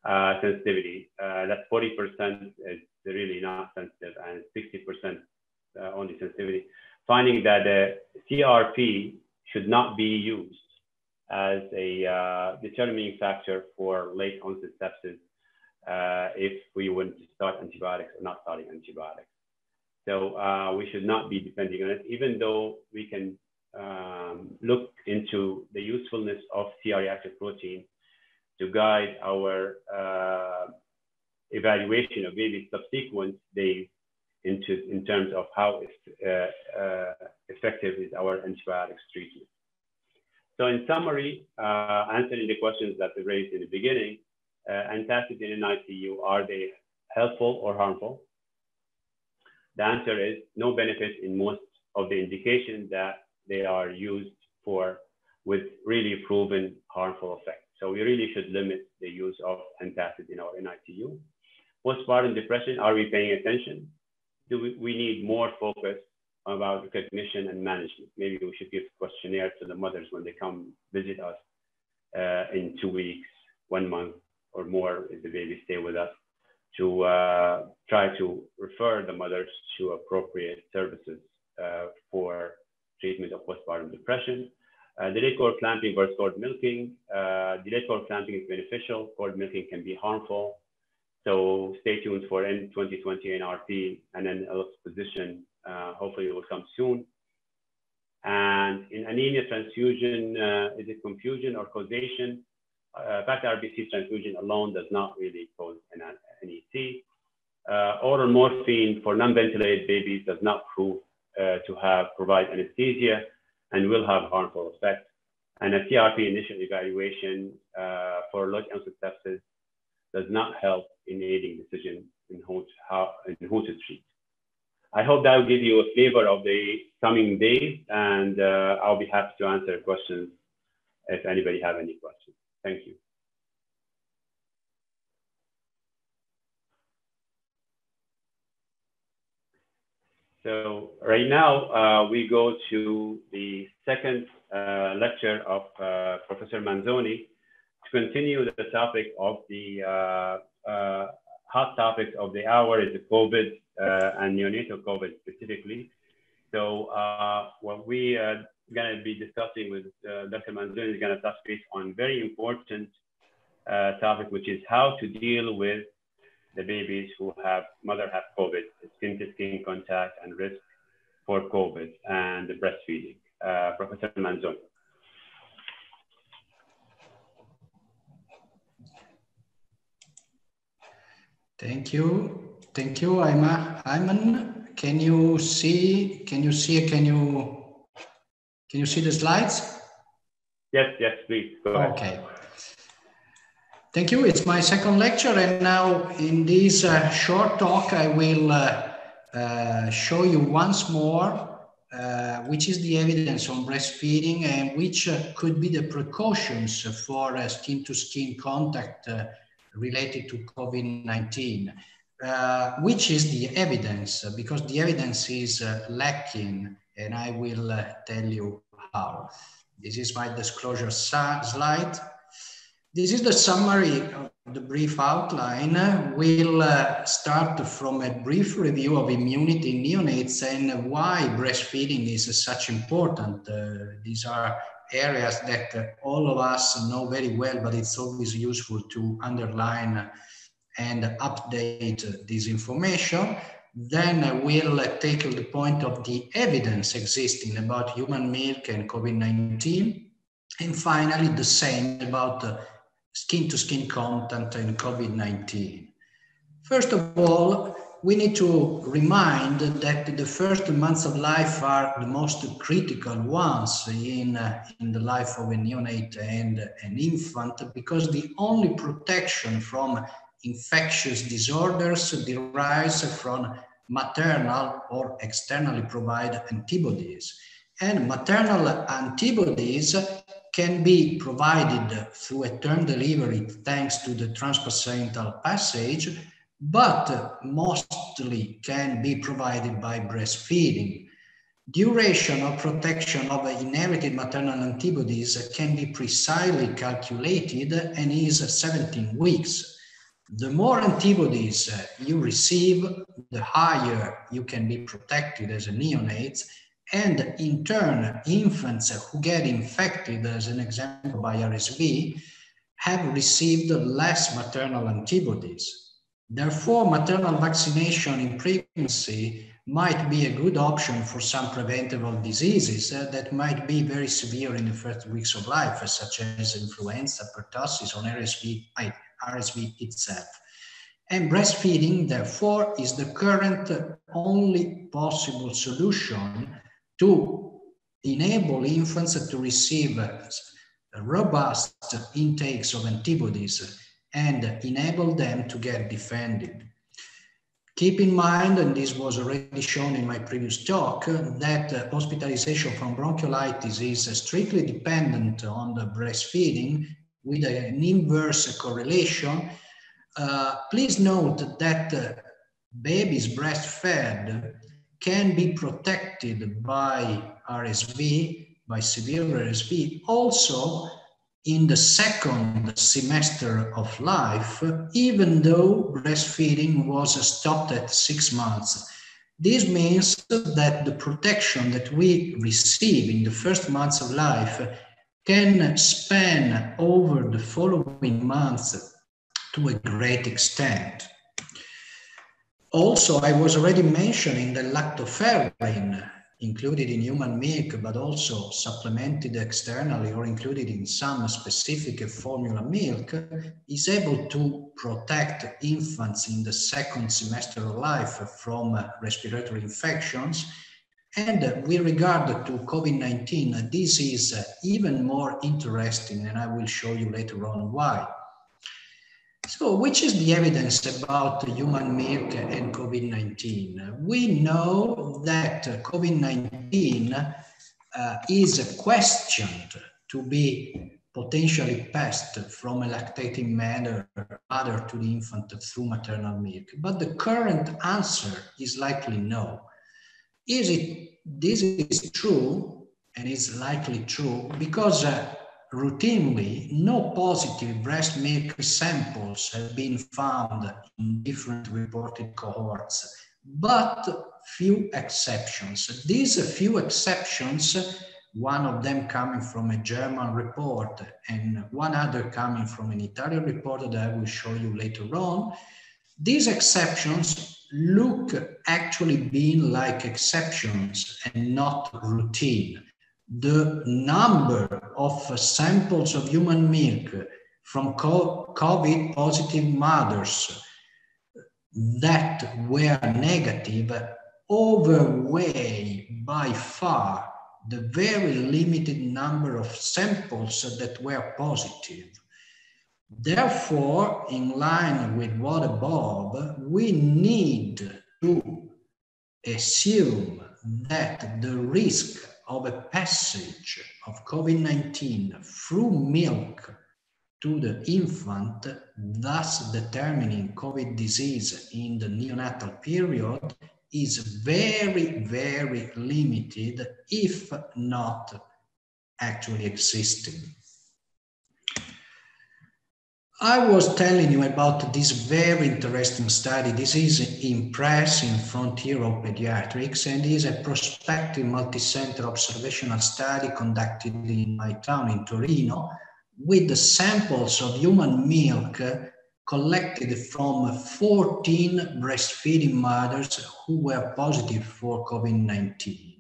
uh, sensitivity. Uh, that's 40% is really not sensitive and 60% uh, only sensitivity. Finding that the CRP should not be used as a uh, determining factor for late onset sepsis uh, if we want to start antibiotics or not starting antibiotics. So uh, we should not be depending on it, even though we can um, look into the usefulness of C-reactive protein to guide our uh, evaluation of maybe subsequent days into in terms of how uh, uh, effective is our antibiotics treatment. So in summary, uh, answering the questions that were raised in the beginning, uh, antacids in an ICU, are they helpful or harmful? The answer is no benefit in most of the indications that they are used for with really proven harmful effects. So we really should limit the use of antacid in our NICU. Postpartum depression, are we paying attention? Do we, we need more focus about recognition and management? Maybe we should give questionnaire to the mothers when they come visit us uh, in two weeks, one month or more if the baby stay with us to uh, try to refer the mothers to appropriate services uh, for treatment of postpartum depression. Uh, delayed cord clamping versus cord milking. Uh, delayed cord clamping is beneficial. Cord milking can be harmful. So stay tuned for N2020 NRP and then LS position. Uh, hopefully it will come soon. And in anemia transfusion, uh, is it confusion or causation? Uh, factor RBC transfusion alone does not really cause an NEC. Uh, oral morphine for non-ventilated babies does not prove uh, to have provide anesthesia and will have harmful effects. And a CRP initial evaluation uh, for late onset sepsis does not help in aiding decision in who, to, how, in who to treat. I hope that will give you a flavor of the coming days, and uh, I'll be happy to answer questions if anybody have any questions. Thank you. So right now, uh, we go to the second uh, lecture of uh, Professor Manzoni to continue the topic of the uh, uh, hot topics of the hour is the COVID uh, and neonatal COVID specifically. So what we are going to be discussing with Dr. Manzoni is going to touch base on very important topic, which is how to deal with the babies who have mother have COVID, skin to skin contact and risk for COVID and the breastfeeding. Uh, Professor Manzoni. Thank you. Thank you, Ayman. Can you see, can you see, can you, can you see the slides? Yes, yes, please, go ahead. Thank you. It's my second lecture, and now in this uh, short talk, I will uh, uh, show you once more uh, which is the evidence on breastfeeding and which uh, could be the precautions for skin-to-skin -skin contact uh, related to COVID-19. Uh, which is the evidence? Because the evidence is lacking, and I will tell you how. This is my disclosure slide. This is the summary of the brief outline. We'll uh, start from a brief review of immunity in neonates and why breastfeeding is such important. Uh, these are areas that uh, all of us know very well, but it's always useful to underline and update this information. Then we'll take the point of the evidence existing about human milk and COVID-19. And finally, the same about skin-to-skin contact and COVID-19. First of all, we need to remind that the first months of life are the most critical ones in, in the life of a neonate and an infant because the only protection from infectious disorders derives from maternal or externally provided antibodies. And maternal antibodies can be provided through a term delivery thanks to the transplacental passage but mostly can be provided by breastfeeding. Duration of protection of inherited maternal antibodies can be precisely calculated and is 17 weeks. The more antibodies you receive, the higher you can be protected as a neonate. And in turn, infants who get infected, as an example by RSV, have received less maternal antibodies. Therefore, maternal vaccination in pregnancy might be a good option for some preventable diseases uh, that might be very severe in the first weeks of life, such as influenza, pertussis, or RSV, RSV itself. And breastfeeding, therefore, is the current only possible solution to enable infants to receive robust intakes of antibodies and enable them to get defended. Keep in mind, and this was already shown in my previous talk, that uh, hospitalization from bronchiolitis is strictly dependent on the breastfeeding with an inverse correlation. Uh, please note that uh, babies breastfed can be protected by RSV, by severe RSV, also in the second semester of life, even though breastfeeding was stopped at six months. This means that the protection that we receive in the first months of life can span over the following months to a great extent. Also, I was already mentioning the lactoferrin included in human milk, but also supplemented externally or included in some specific formula milk, is able to protect infants in the second semester of life from respiratory infections. And with regard to COVID-19, this is even more interesting, and I will show you later on why. So, which is the evidence about human milk and COVID 19? We know that COVID 19 uh, is questioned to be potentially passed from a lactating mother, to the infant through maternal milk. But the current answer is likely no. Is it this is true and is likely true because uh, routinely, no positive breast milk samples have been found in different reported cohorts, but few exceptions. These few exceptions, one of them coming from a German report and one other coming from an Italian report that I will show you later on, these exceptions look actually being like exceptions and not routine the number of samples of human milk from COVID positive mothers that were negative overweigh by far the very limited number of samples that were positive. Therefore, in line with what above, we need to assume that the risk of a passage of COVID-19 through milk to the infant, thus determining COVID disease in the neonatal period, is very, very limited, if not actually existing. I was telling you about this very interesting study. This is in PRESS in Frontier of Pediatrics and is a prospective multi-center observational study conducted in my town in Torino with the samples of human milk collected from 14 breastfeeding mothers who were positive for COVID-19.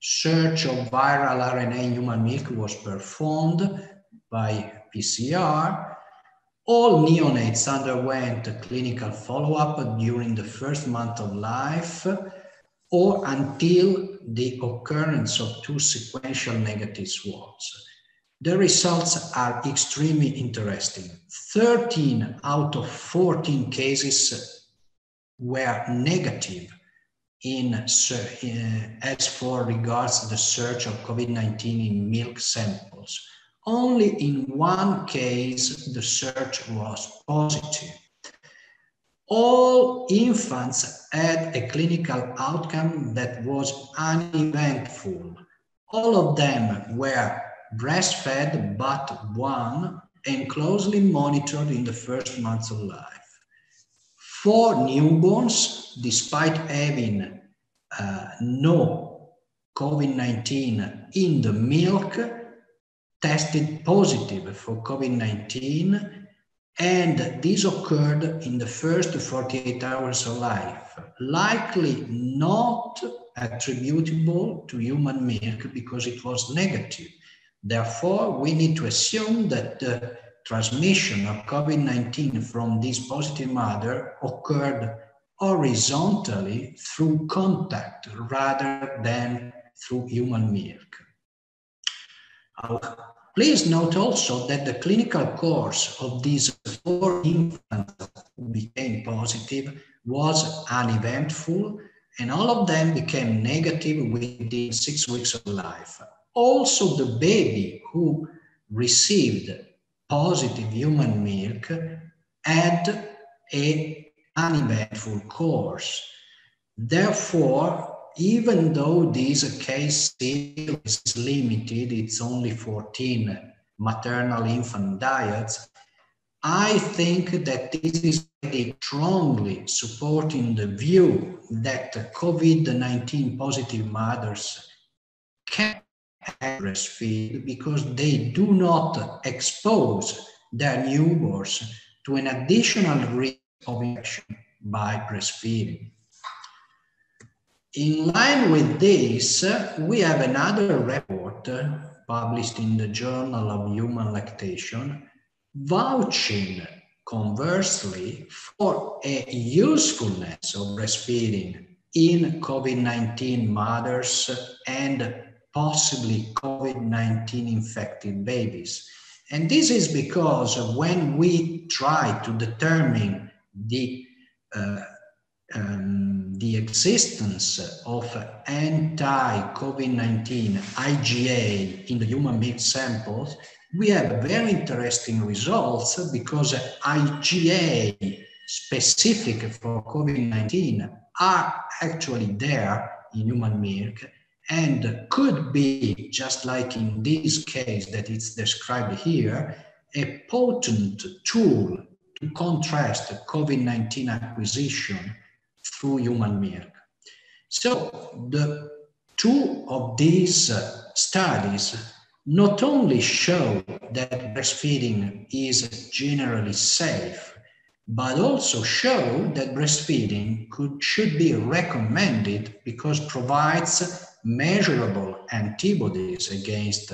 Search of viral RNA in human milk was performed by PCR all neonates underwent clinical follow-up during the first month of life or until the occurrence of two sequential negative swabs. The results are extremely interesting. 13 out of 14 cases were negative in, uh, as for regards the search of COVID-19 in milk samples. Only in one case, the search was positive. All infants had a clinical outcome that was uneventful. All of them were breastfed but one and closely monitored in the first months of life. Four newborns, despite having uh, no COVID 19 in the milk, tested positive for COVID-19 and this occurred in the first 48 hours of life, likely not attributable to human milk because it was negative. Therefore, we need to assume that the transmission of COVID-19 from this positive mother occurred horizontally through contact rather than through human milk. Uh, please note also that the clinical course of these four infants who became positive was uneventful and all of them became negative within six weeks of life. Also, the baby who received positive human milk had a uneventful course. Therefore, even though this case is limited, it's only 14 maternal infant dyads, I think that this is strongly supporting the view that COVID-19 positive mothers can breastfeed because they do not expose their newborns to an additional risk of infection by breastfeeding. In line with this, we have another report published in the Journal of Human Lactation, vouching conversely for a usefulness of breastfeeding in COVID-19 mothers and possibly COVID-19 infected babies. And this is because when we try to determine the uh, um, the existence of anti-COVID-19 IgA in the human milk samples, we have very interesting results because IgA specific for COVID-19 are actually there in human milk. and could be, just like in this case that it's described here, a potent tool to contrast COVID-19 acquisition through human milk. So the two of these uh, studies not only show that breastfeeding is generally safe, but also show that breastfeeding could, should be recommended because provides measurable antibodies against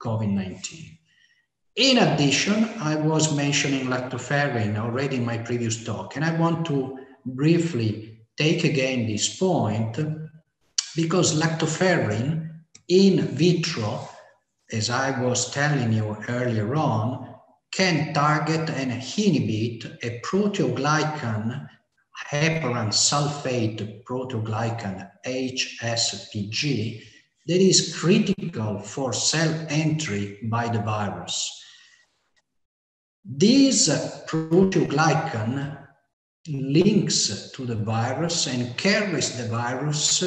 COVID-19. In addition, I was mentioning lactoferrin already in my previous talk, and I want to briefly take again this point because lactoferrin in vitro, as I was telling you earlier on, can target and inhibit a proteoglycan heparan sulfate proteoglycan HSPG that is critical for cell entry by the virus. This proteoglycan links to the virus and carries the virus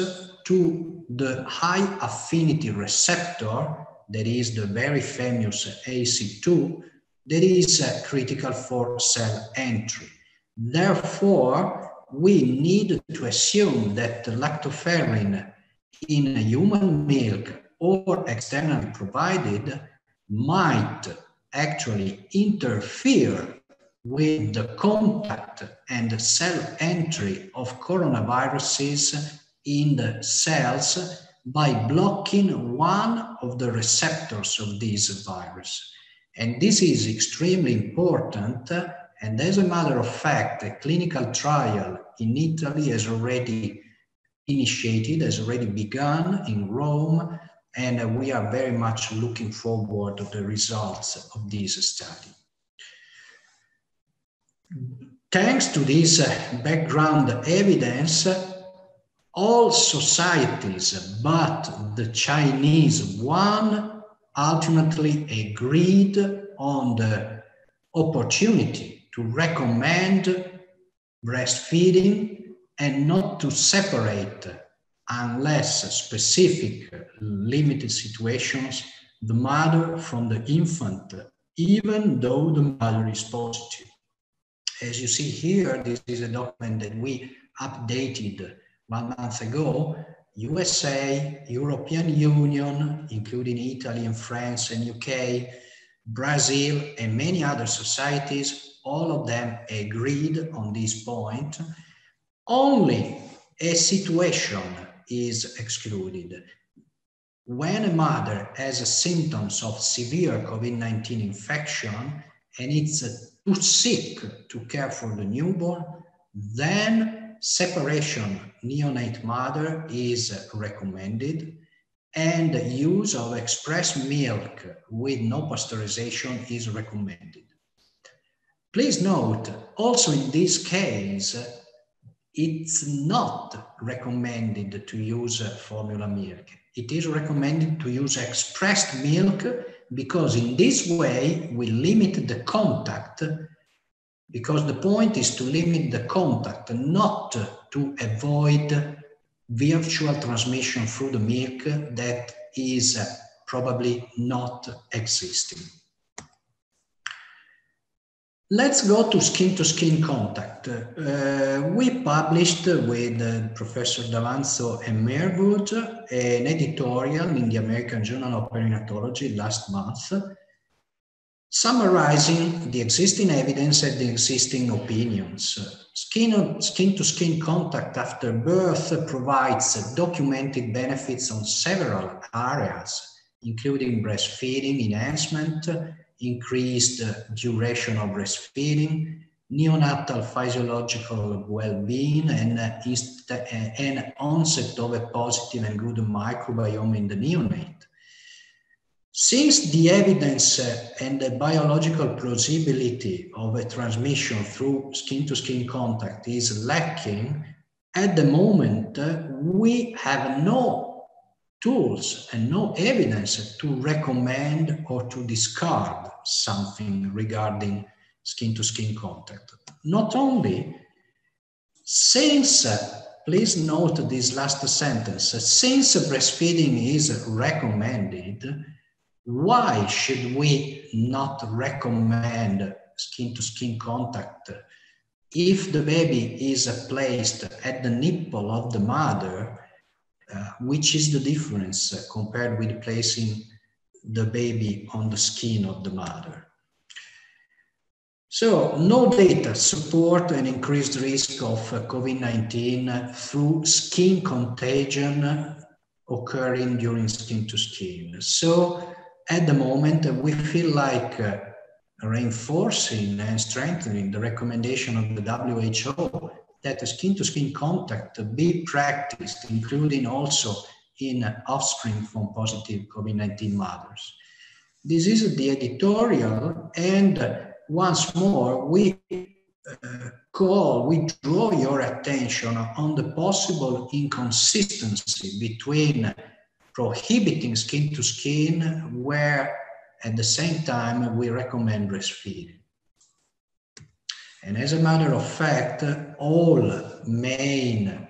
to the high affinity receptor, that is the very famous ACE2, that is uh, critical for cell entry. Therefore, we need to assume that lactoferrin in human milk or externally provided might actually interfere with the contact and cell entry of coronaviruses in the cells by blocking one of the receptors of this virus. And this is extremely important. And as a matter of fact, a clinical trial in Italy has already initiated, has already begun in Rome, and we are very much looking forward to the results of this study. Thanks to this uh, background evidence, all societies but the Chinese one ultimately agreed on the opportunity to recommend breastfeeding and not to separate unless specific limited situations the mother from the infant even though the mother is positive as you see here this is a document that we updated one month ago usa european union including italy and france and uk brazil and many other societies all of them agreed on this point only a situation is excluded. When a mother has symptoms of severe COVID-19 infection and it's too sick to care for the newborn, then separation neonate mother is recommended and use of express milk with no pasteurization is recommended. Please note, also in this case, it's not recommended to use formula milk. It is recommended to use expressed milk because in this way we limit the contact because the point is to limit the contact, not to avoid virtual transmission through the milk that is uh, probably not existing. Let's go to skin-to-skin contact. Uh, we published with uh, Professor Davanzo and Merwood an editorial in the American Journal of Perinatology last month, summarizing the existing evidence and the existing opinions. Skin-to-skin contact after birth provides documented benefits on several areas, including breastfeeding enhancement, increased duration of breastfeeding, neonatal physiological well-being, and, uh, and onset of a positive and good microbiome in the neonate. Since the evidence uh, and the biological plausibility of a transmission through skin-to-skin -skin contact is lacking, at the moment, uh, we have no tools and no evidence to recommend or to discard something regarding skin to skin contact. Not only since please note this last sentence. Since breastfeeding is recommended, why should we not recommend skin to skin contact if the baby is placed at the nipple of the mother? Uh, which is the difference compared with placing the baby on the skin of the mother? So no data support an increased risk of COVID-19 through skin contagion occurring during skin to skin. So at the moment, we feel like uh, reinforcing and strengthening the recommendation of the WHO that skin to skin contact be practiced, including also in offspring from positive COVID 19 mothers. This is the editorial, and once more, we uh, call, we draw your attention on the possible inconsistency between prohibiting skin to skin, where at the same time we recommend breastfeeding. And as a matter of fact, all main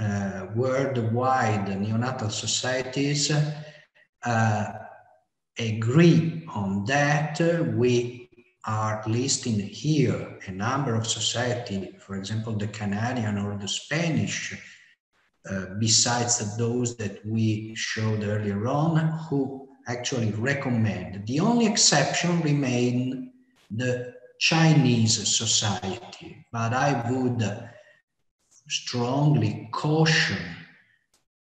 uh, worldwide neonatal societies uh, agree on that. We are listing here a number of society, for example, the Canadian or the Spanish, uh, besides those that we showed earlier on, who actually recommend. The only exception remain the Chinese society, but I would strongly caution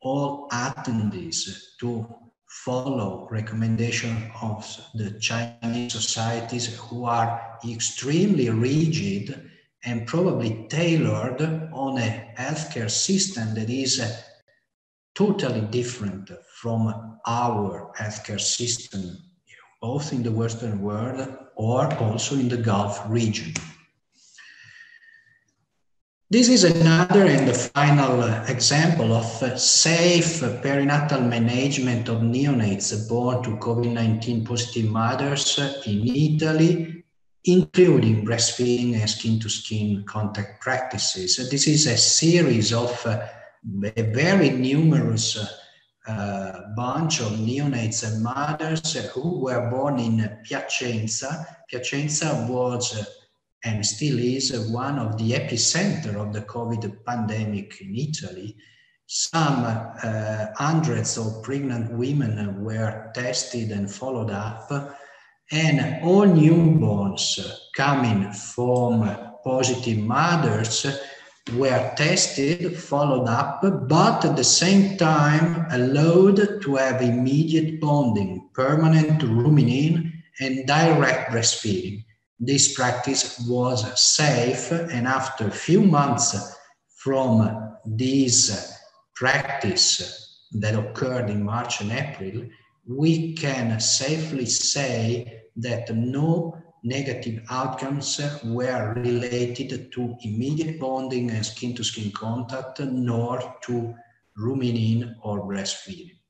all attendees to follow recommendation of the Chinese societies who are extremely rigid and probably tailored on a healthcare system that is totally different from our healthcare system, both in the Western world or also in the Gulf region. This is another and the final uh, example of uh, safe perinatal management of neonates born to COVID-19 positive mothers uh, in Italy, including breastfeeding and skin-to-skin contact practices. This is a series of a very numerous bunch of neonates and mothers who were born in Piacenza. Piacenza was and still is one of the epicenter of the COVID pandemic in Italy. Some uh, hundreds of pregnant women were tested and followed up, and all newborns coming from positive mothers were tested, followed up, but at the same time allowed to have immediate bonding, permanent rooming in, and direct breastfeeding this practice was safe. And after a few months from this practice that occurred in March and April, we can safely say that no negative outcomes were related to immediate bonding and skin to skin contact, nor to rooming in or breastfeeding.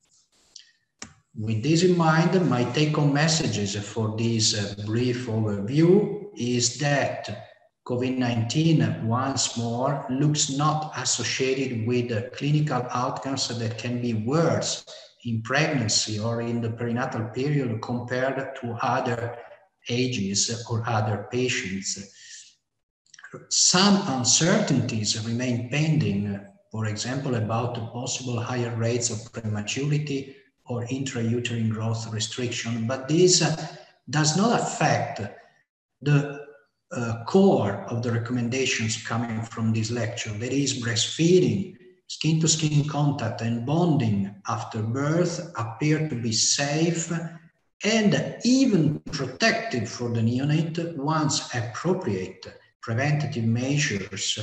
With this in mind, my take-home messages for this uh, brief overview is that COVID-19 once more looks not associated with clinical outcomes that can be worse in pregnancy or in the perinatal period compared to other ages or other patients. Some uncertainties remain pending, for example, about the possible higher rates of prematurity or intrauterine growth restriction, but this uh, does not affect the uh, core of the recommendations coming from this lecture, that is breastfeeding, skin to skin contact and bonding after birth appear to be safe and even protective for the neonate once appropriate preventative measures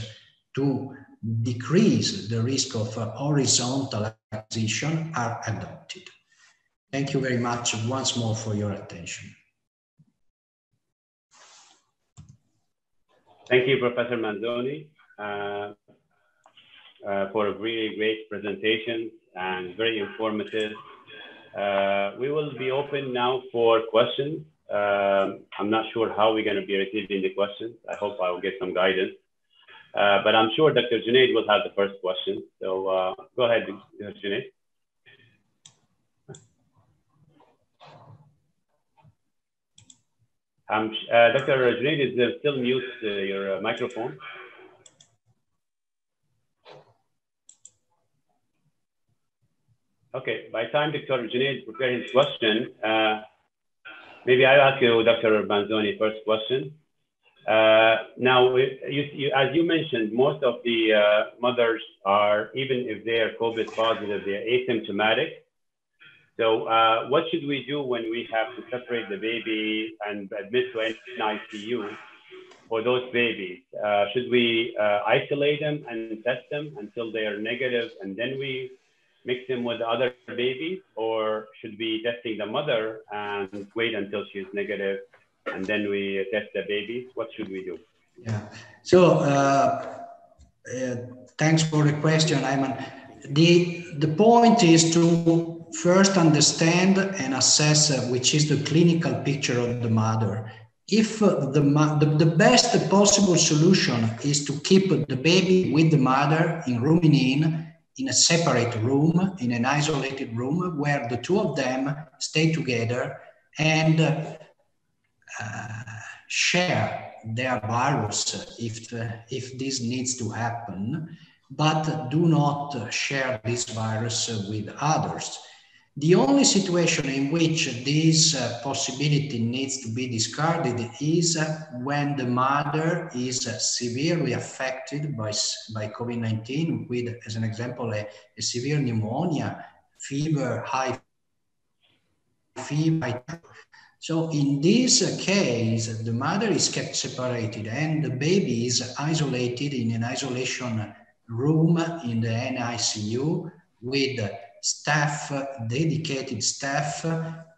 to decrease the risk of horizontal acquisition are adopted. Thank you very much once more for your attention. Thank you, Professor Manzoni, uh, uh, for a really great presentation and very informative. Uh, we will be open now for questions. Um, I'm not sure how we're going to be receiving the questions. I hope I will get some guidance. Uh, but I'm sure Dr. Junaid will have the first question. So uh, go ahead, Dr. Junaid. Um, uh, Dr. Junaid is uh, still mute uh, your uh, microphone. Okay, by time Dr. Junaid prepare his question, maybe I'll ask you, Dr. Manzoni, first question. Uh, now, you, you, as you mentioned, most of the uh, mothers are, even if they are COVID positive, they're asymptomatic. So uh, what should we do when we have to separate the baby and admit to an ICU for those babies? Uh, should we uh, isolate them and test them until they are negative and then we mix them with other babies? Or should we testing the mother and wait until she's negative and then we test the babies. What should we do? Yeah. So uh, uh, thanks for the question, Ayman. The the point is to first understand and assess uh, which is the clinical picture of the mother. If uh, the, the, the best possible solution is to keep the baby with the mother in rooming in in a separate room, in an isolated room where the two of them stay together and uh, share their virus if, if this needs to happen, but do not share this virus with others. The only situation in which this uh, possibility needs to be discarded is uh, when the mother is uh, severely affected by, by COVID 19, with, as an example, a, a severe pneumonia, fever, high fever, so in this case, the mother is kept separated and the baby is isolated in an isolation room in the NICU with staff, dedicated staff,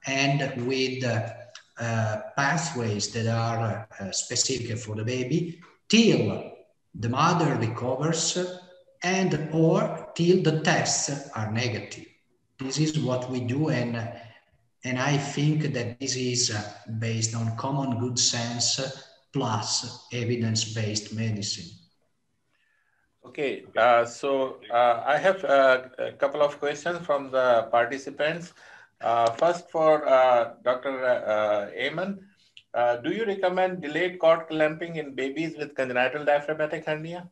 and with uh, pathways that are uh, specific for the baby till the mother recovers and or till the tests are negative. This is what we do and and I think that this is uh, based on common good sense plus evidence based medicine. Okay, uh, so uh, I have uh, a couple of questions from the participants. Uh, first, for uh, Dr. Uh, Ayman, do you recommend delayed cord clamping in babies with congenital diaphragmatic hernia?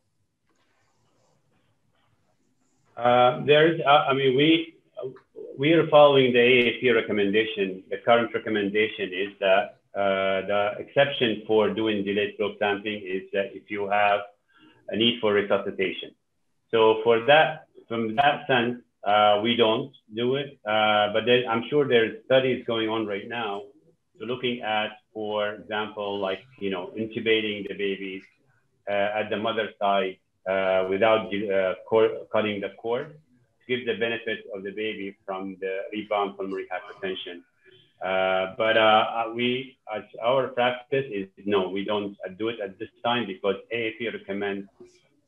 there's, I mean, we we are following the AAP recommendation. The current recommendation is that uh, the exception for doing delayed flow clamping is that if you have a need for resuscitation. So for that, from that sense, uh, we don't do it. Uh, but there, I'm sure there's studies going on right now. So looking at, for example, like you know, intubating the babies uh, at the mother's side uh, without uh, cutting the cord to give the benefit of the baby from the rebound pulmonary hypertension. Uh, but uh, uh we, our practice is no, we don't do it at this time because AAP recommends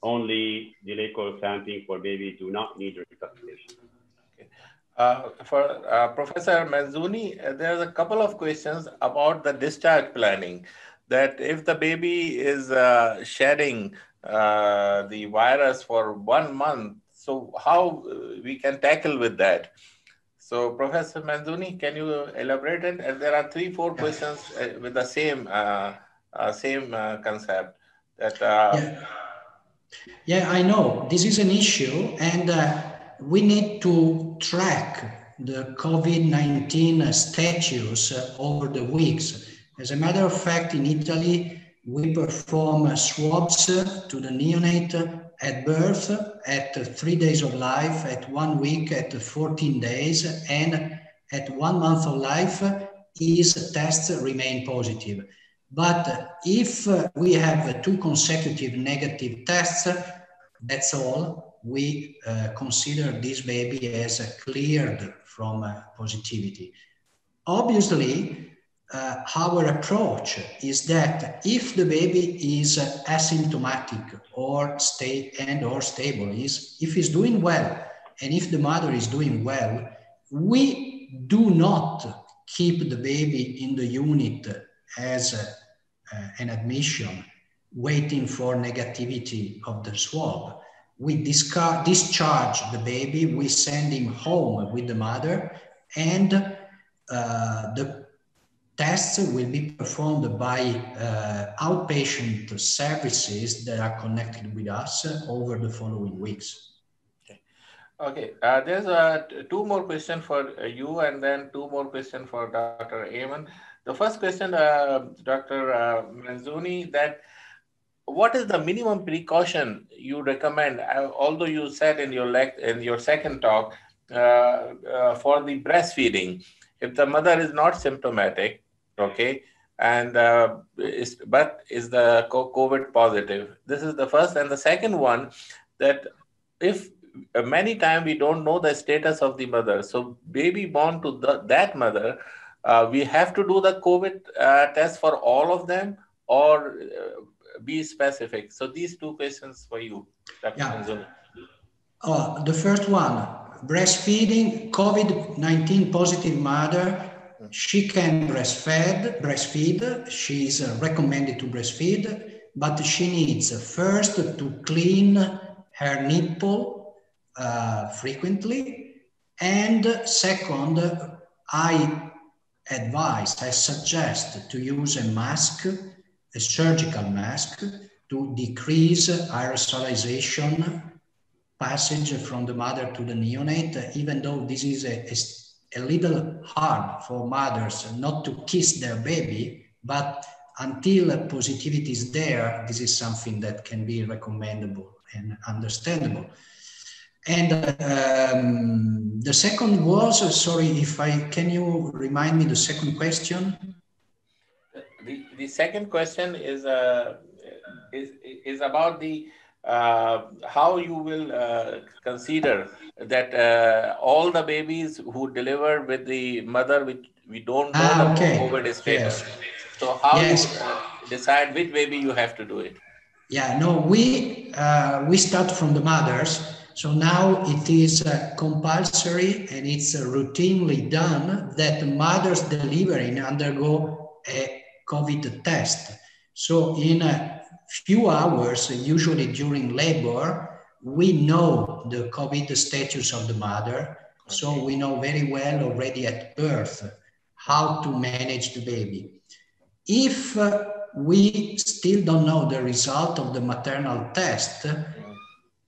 only delayed cord clamping for babies do not need resuscitation. Uh, for uh, Professor Manzoni, uh, there's a couple of questions about the discharge planning. That if the baby is shedding the virus for one month, so how we can tackle with that? So Professor Manzoni, can you elaborate it? And there are three, four questions uh, with the same uh, uh, same uh, concept. That uh, yeah. yeah, I know this is an issue, and we need to track the COVID-19 status over the weeks. As a matter of fact, in Italy, we perform swabs to the neonate at birth, at three days of life, at one week, at 14 days, and at one month of life, his tests remain positive. But if we have two consecutive negative tests, that's all. We uh, consider this baby as cleared from uh, positivity. Obviously, uh, our approach is that if the baby is asymptomatic or stay and or stable is if he's doing well and if the mother is doing well we do not keep the baby in the unit as a, uh, an admission waiting for negativity of the swab. We discard, discharge the baby, we send him home with the mother, and uh, the tests will be performed by uh, outpatient services that are connected with us over the following weeks. Okay, uh, there's uh, two more questions for uh, you and then two more questions for Dr. Ayman. The first question, uh, Dr. Uh, Manzoni, that what is the minimum precaution you recommend? Although you said in your in your second talk for the breastfeeding, if the mother is not symptomatic, okay, and is, but is the COVID positive. This is the first, and the second one that if uh, many times we don't know the status of the mother. So baby born to the, that mother, uh, we have to do the COVID uh, test for all of them or uh, be specific. So these two questions for you, Dr. Yeah. Uh, the first one, breastfeeding, COVID-19 positive mother, she can breastfeed, breastfeed. She is uh, recommended to breastfeed, but she needs first to clean her nipple uh, frequently. And second, I advise, I suggest to use a mask, a surgical mask, to decrease aerosolization passage from the mother to the neonate, even though this is a, a, a little hard for mothers not to kiss their baby, but until positivity is there, this is something that can be recommendable and understandable. And um, the second was, sorry, if I, can you remind me the second question? The, the second question is, uh, is, is about the, uh, how you will uh, consider that uh, all the babies who deliver with the mother, which we don't know ah, okay. COVID status. Yes. So how yes. you uh, decide which baby you have to do it? Yeah, no, we, we start from the mothers so now it is uh, compulsory and it's uh, routinely done that mothers delivering undergo a COVID test. So in few hours, usually during labor, we know the COVID status of the mother. So we know very well already at birth how to manage the baby. If uh, we still don't know the result of the maternal test,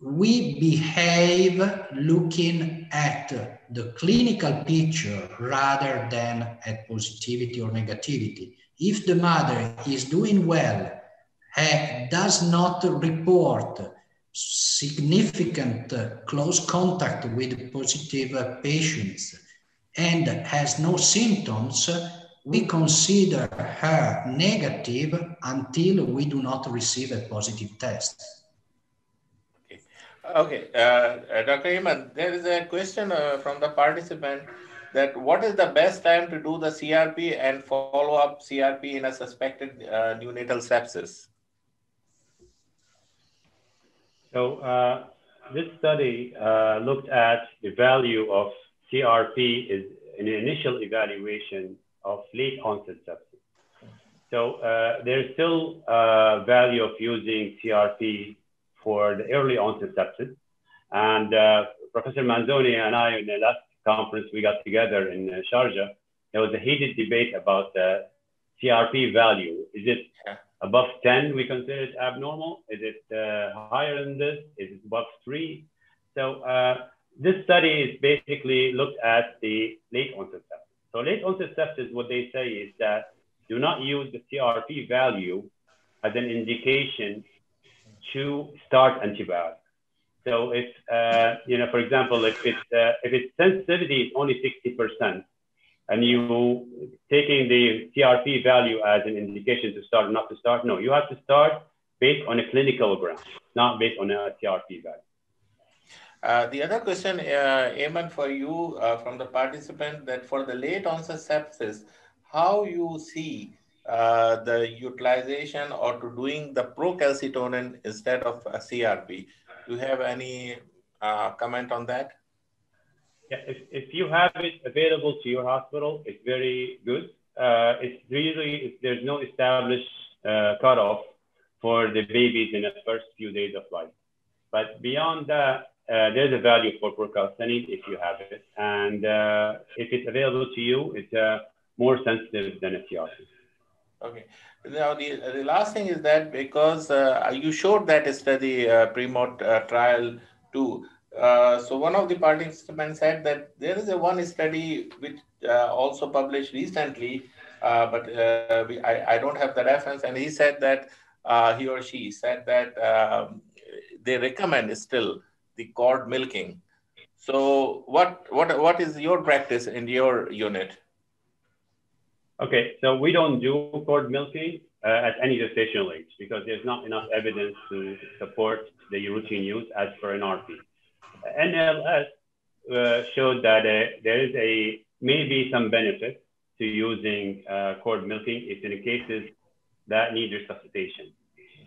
we behave looking at the clinical picture rather than at positivity or negativity. If the mother is doing well, does not report significant uh, close contact with positive uh, patients and has no symptoms, we consider her negative until we do not receive a positive test. Okay, uh, uh Dr. Ayman, there is a question uh, from the participant that what is the best time to do the CRP and follow up CRP in a suspected uh, neonatal sepsis? So uh, this study uh, looked at the value of CRP is an initial evaluation of late onset sepsis. So there's still value of using CRP for the early onset sepsis. And uh, Professor Manzoni and I, in the last conference we got together in uh, Sharjah, there was a heated debate about the CRP value. Is it above 10, we consider it abnormal? Is it uh, higher than this? Is it above three? So uh, this study is basically looked at the late onset sepsis. So late onset sepsis, what they say is that do not use the CRP value as an indication to start antibiotics. So if, uh, you know, for example, if it's, uh, if its sensitivity is only 60%, and you taking the CRP value as an indication to start or not to start, no, you have to start based on a clinical ground, not based on a CRP value. Uh, the other question, uh, Ayman, for you uh, from the participant that for the late onset sepsis, how you see uh, the utilization or to doing the procalcitonin instead of a CRP. Do you have any uh, comment on that? Yeah, if, if you have it available to your hospital, it's very good. Uh, it's really, there's no established uh, cutoff for the babies in the first few days of life. But beyond that, uh, there's a value for procalcitonin if you have it. And uh, if it's available to you, it's uh, more sensitive than ethiopia. Okay. Now, the, the last thing is that because uh, you showed that study, uh, PREMOD uh, trial too. Uh, so one of the participants said that there is a one study which uh, also published recently, uh, but we, I, I don't have the reference. And he said that he or she said that um, they recommend still the cord milking. So what, what, what is your practice in your unit? Okay, so we don't do cord milking uh, at any gestational age because there's not enough evidence to support the routine use as per NRP. NLS uh, showed that uh, there is a maybe some benefit to using uh, cord milking if in cases that need resuscitation.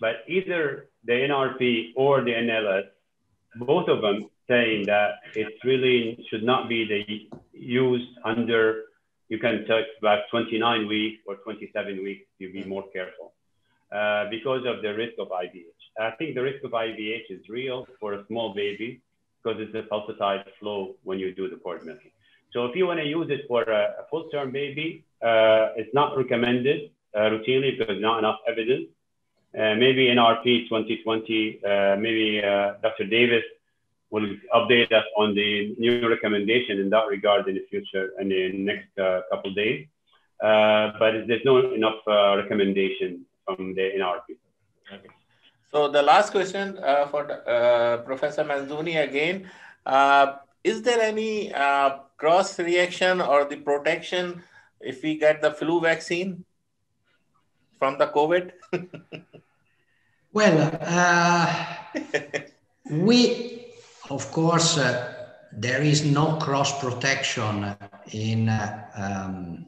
But either the NRP or the NLS, both of them saying that it really should not be the used under you can take about 29 weeks or 27 weeks to be more careful uh, because of the risk of IVH. I think the risk of IVH is real for a small baby because it's a pulsatile flow when you do the cord milking. So if you want to use it for a, a full-term baby, uh, it's not recommended uh, routinely because not enough evidence. Uh, maybe NRP 2020, uh, maybe uh, Dr. Davis will update us on the new recommendation in that regard in the future and in the next uh, couple days. But there's no enough recommendation from the NRP. Okay. So the last question uh, for uh, Professor Manzoni again, uh, is there any cross reaction or the protection if we get the flu vaccine from the COVID? well, we of course, uh, there is no cross protection in, uh, um,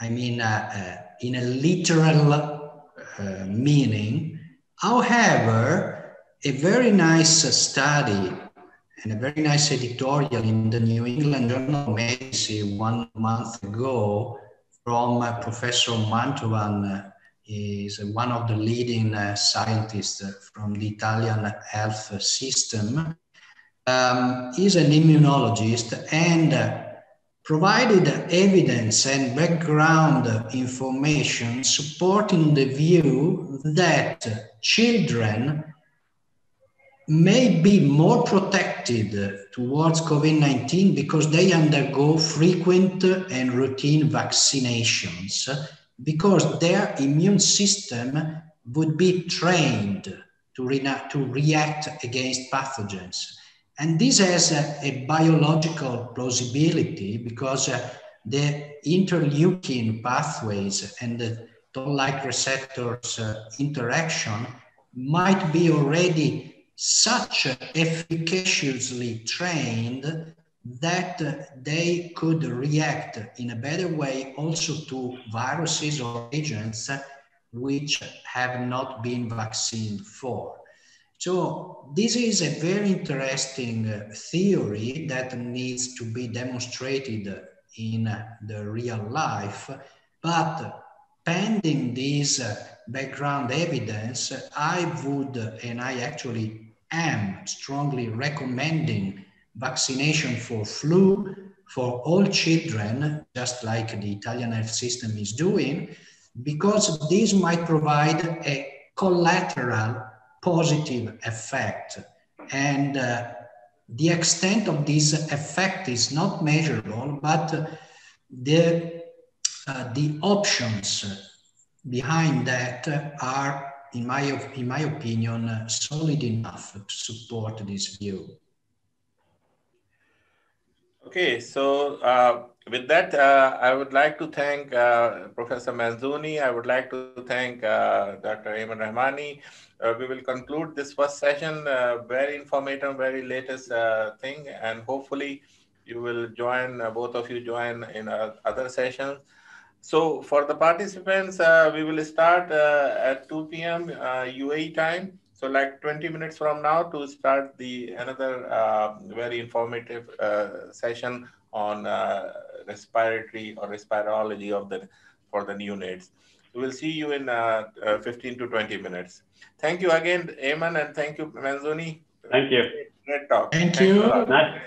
I mean, uh, uh in a literal uh, meaning. However, a very nice study and a very nice editorial in the New England Journal of Medicine one month ago from uh, Professor Mantovani is one of the leading uh, scientists from the Italian health system. Um, is an immunologist and uh, provided evidence and background information supporting the view that children may be more protected towards COVID 19 because they undergo frequent and routine vaccinations because their immune system would be trained to, re to react against pathogens. And this has a, biological plausibility because uh, the interleukin pathways and the toll-like receptors uh, interaction might be already such efficaciously trained that they could react in a better way also to viruses or agents which have not been vaccinated for. So this is a very interesting uh, theory that needs to be demonstrated in uh, the real life, but pending this uh, background evidence, I would, and I actually am strongly recommending vaccination for flu for all children, just like the Italian health system is doing, because this might provide a collateral positive effect. And uh, the extent of this effect is not measurable, but the, uh, the options behind that are, in my, in my opinion, solid enough to support this view. Okay, so uh, with that, uh, I would like to thank uh, Professor Manzoni. I would like to thank uh, Dr. Ayman Rahmani. Uh, we will conclude this first session, uh, very informative, very latest thing, and hopefully you will join, both of you join in other sessions. So for the participants, we will start at 2 p.m. UAE time. So like 20 minutes from now to start the another uh, very informative uh, session on uh, respiratory or respirology of the for the new neonates. we'll see you in uh, uh, 15 to 20 minutes. Thank you again, Ayman, and thank you, Manzoni. Thank you. Great talk. Thank Thanks you. Nice,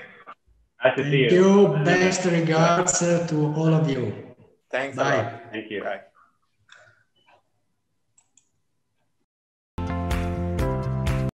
nice to Thank see you. you. Best regards uh, to all of you. Thanks a Bye. lot. Thank you. Bye.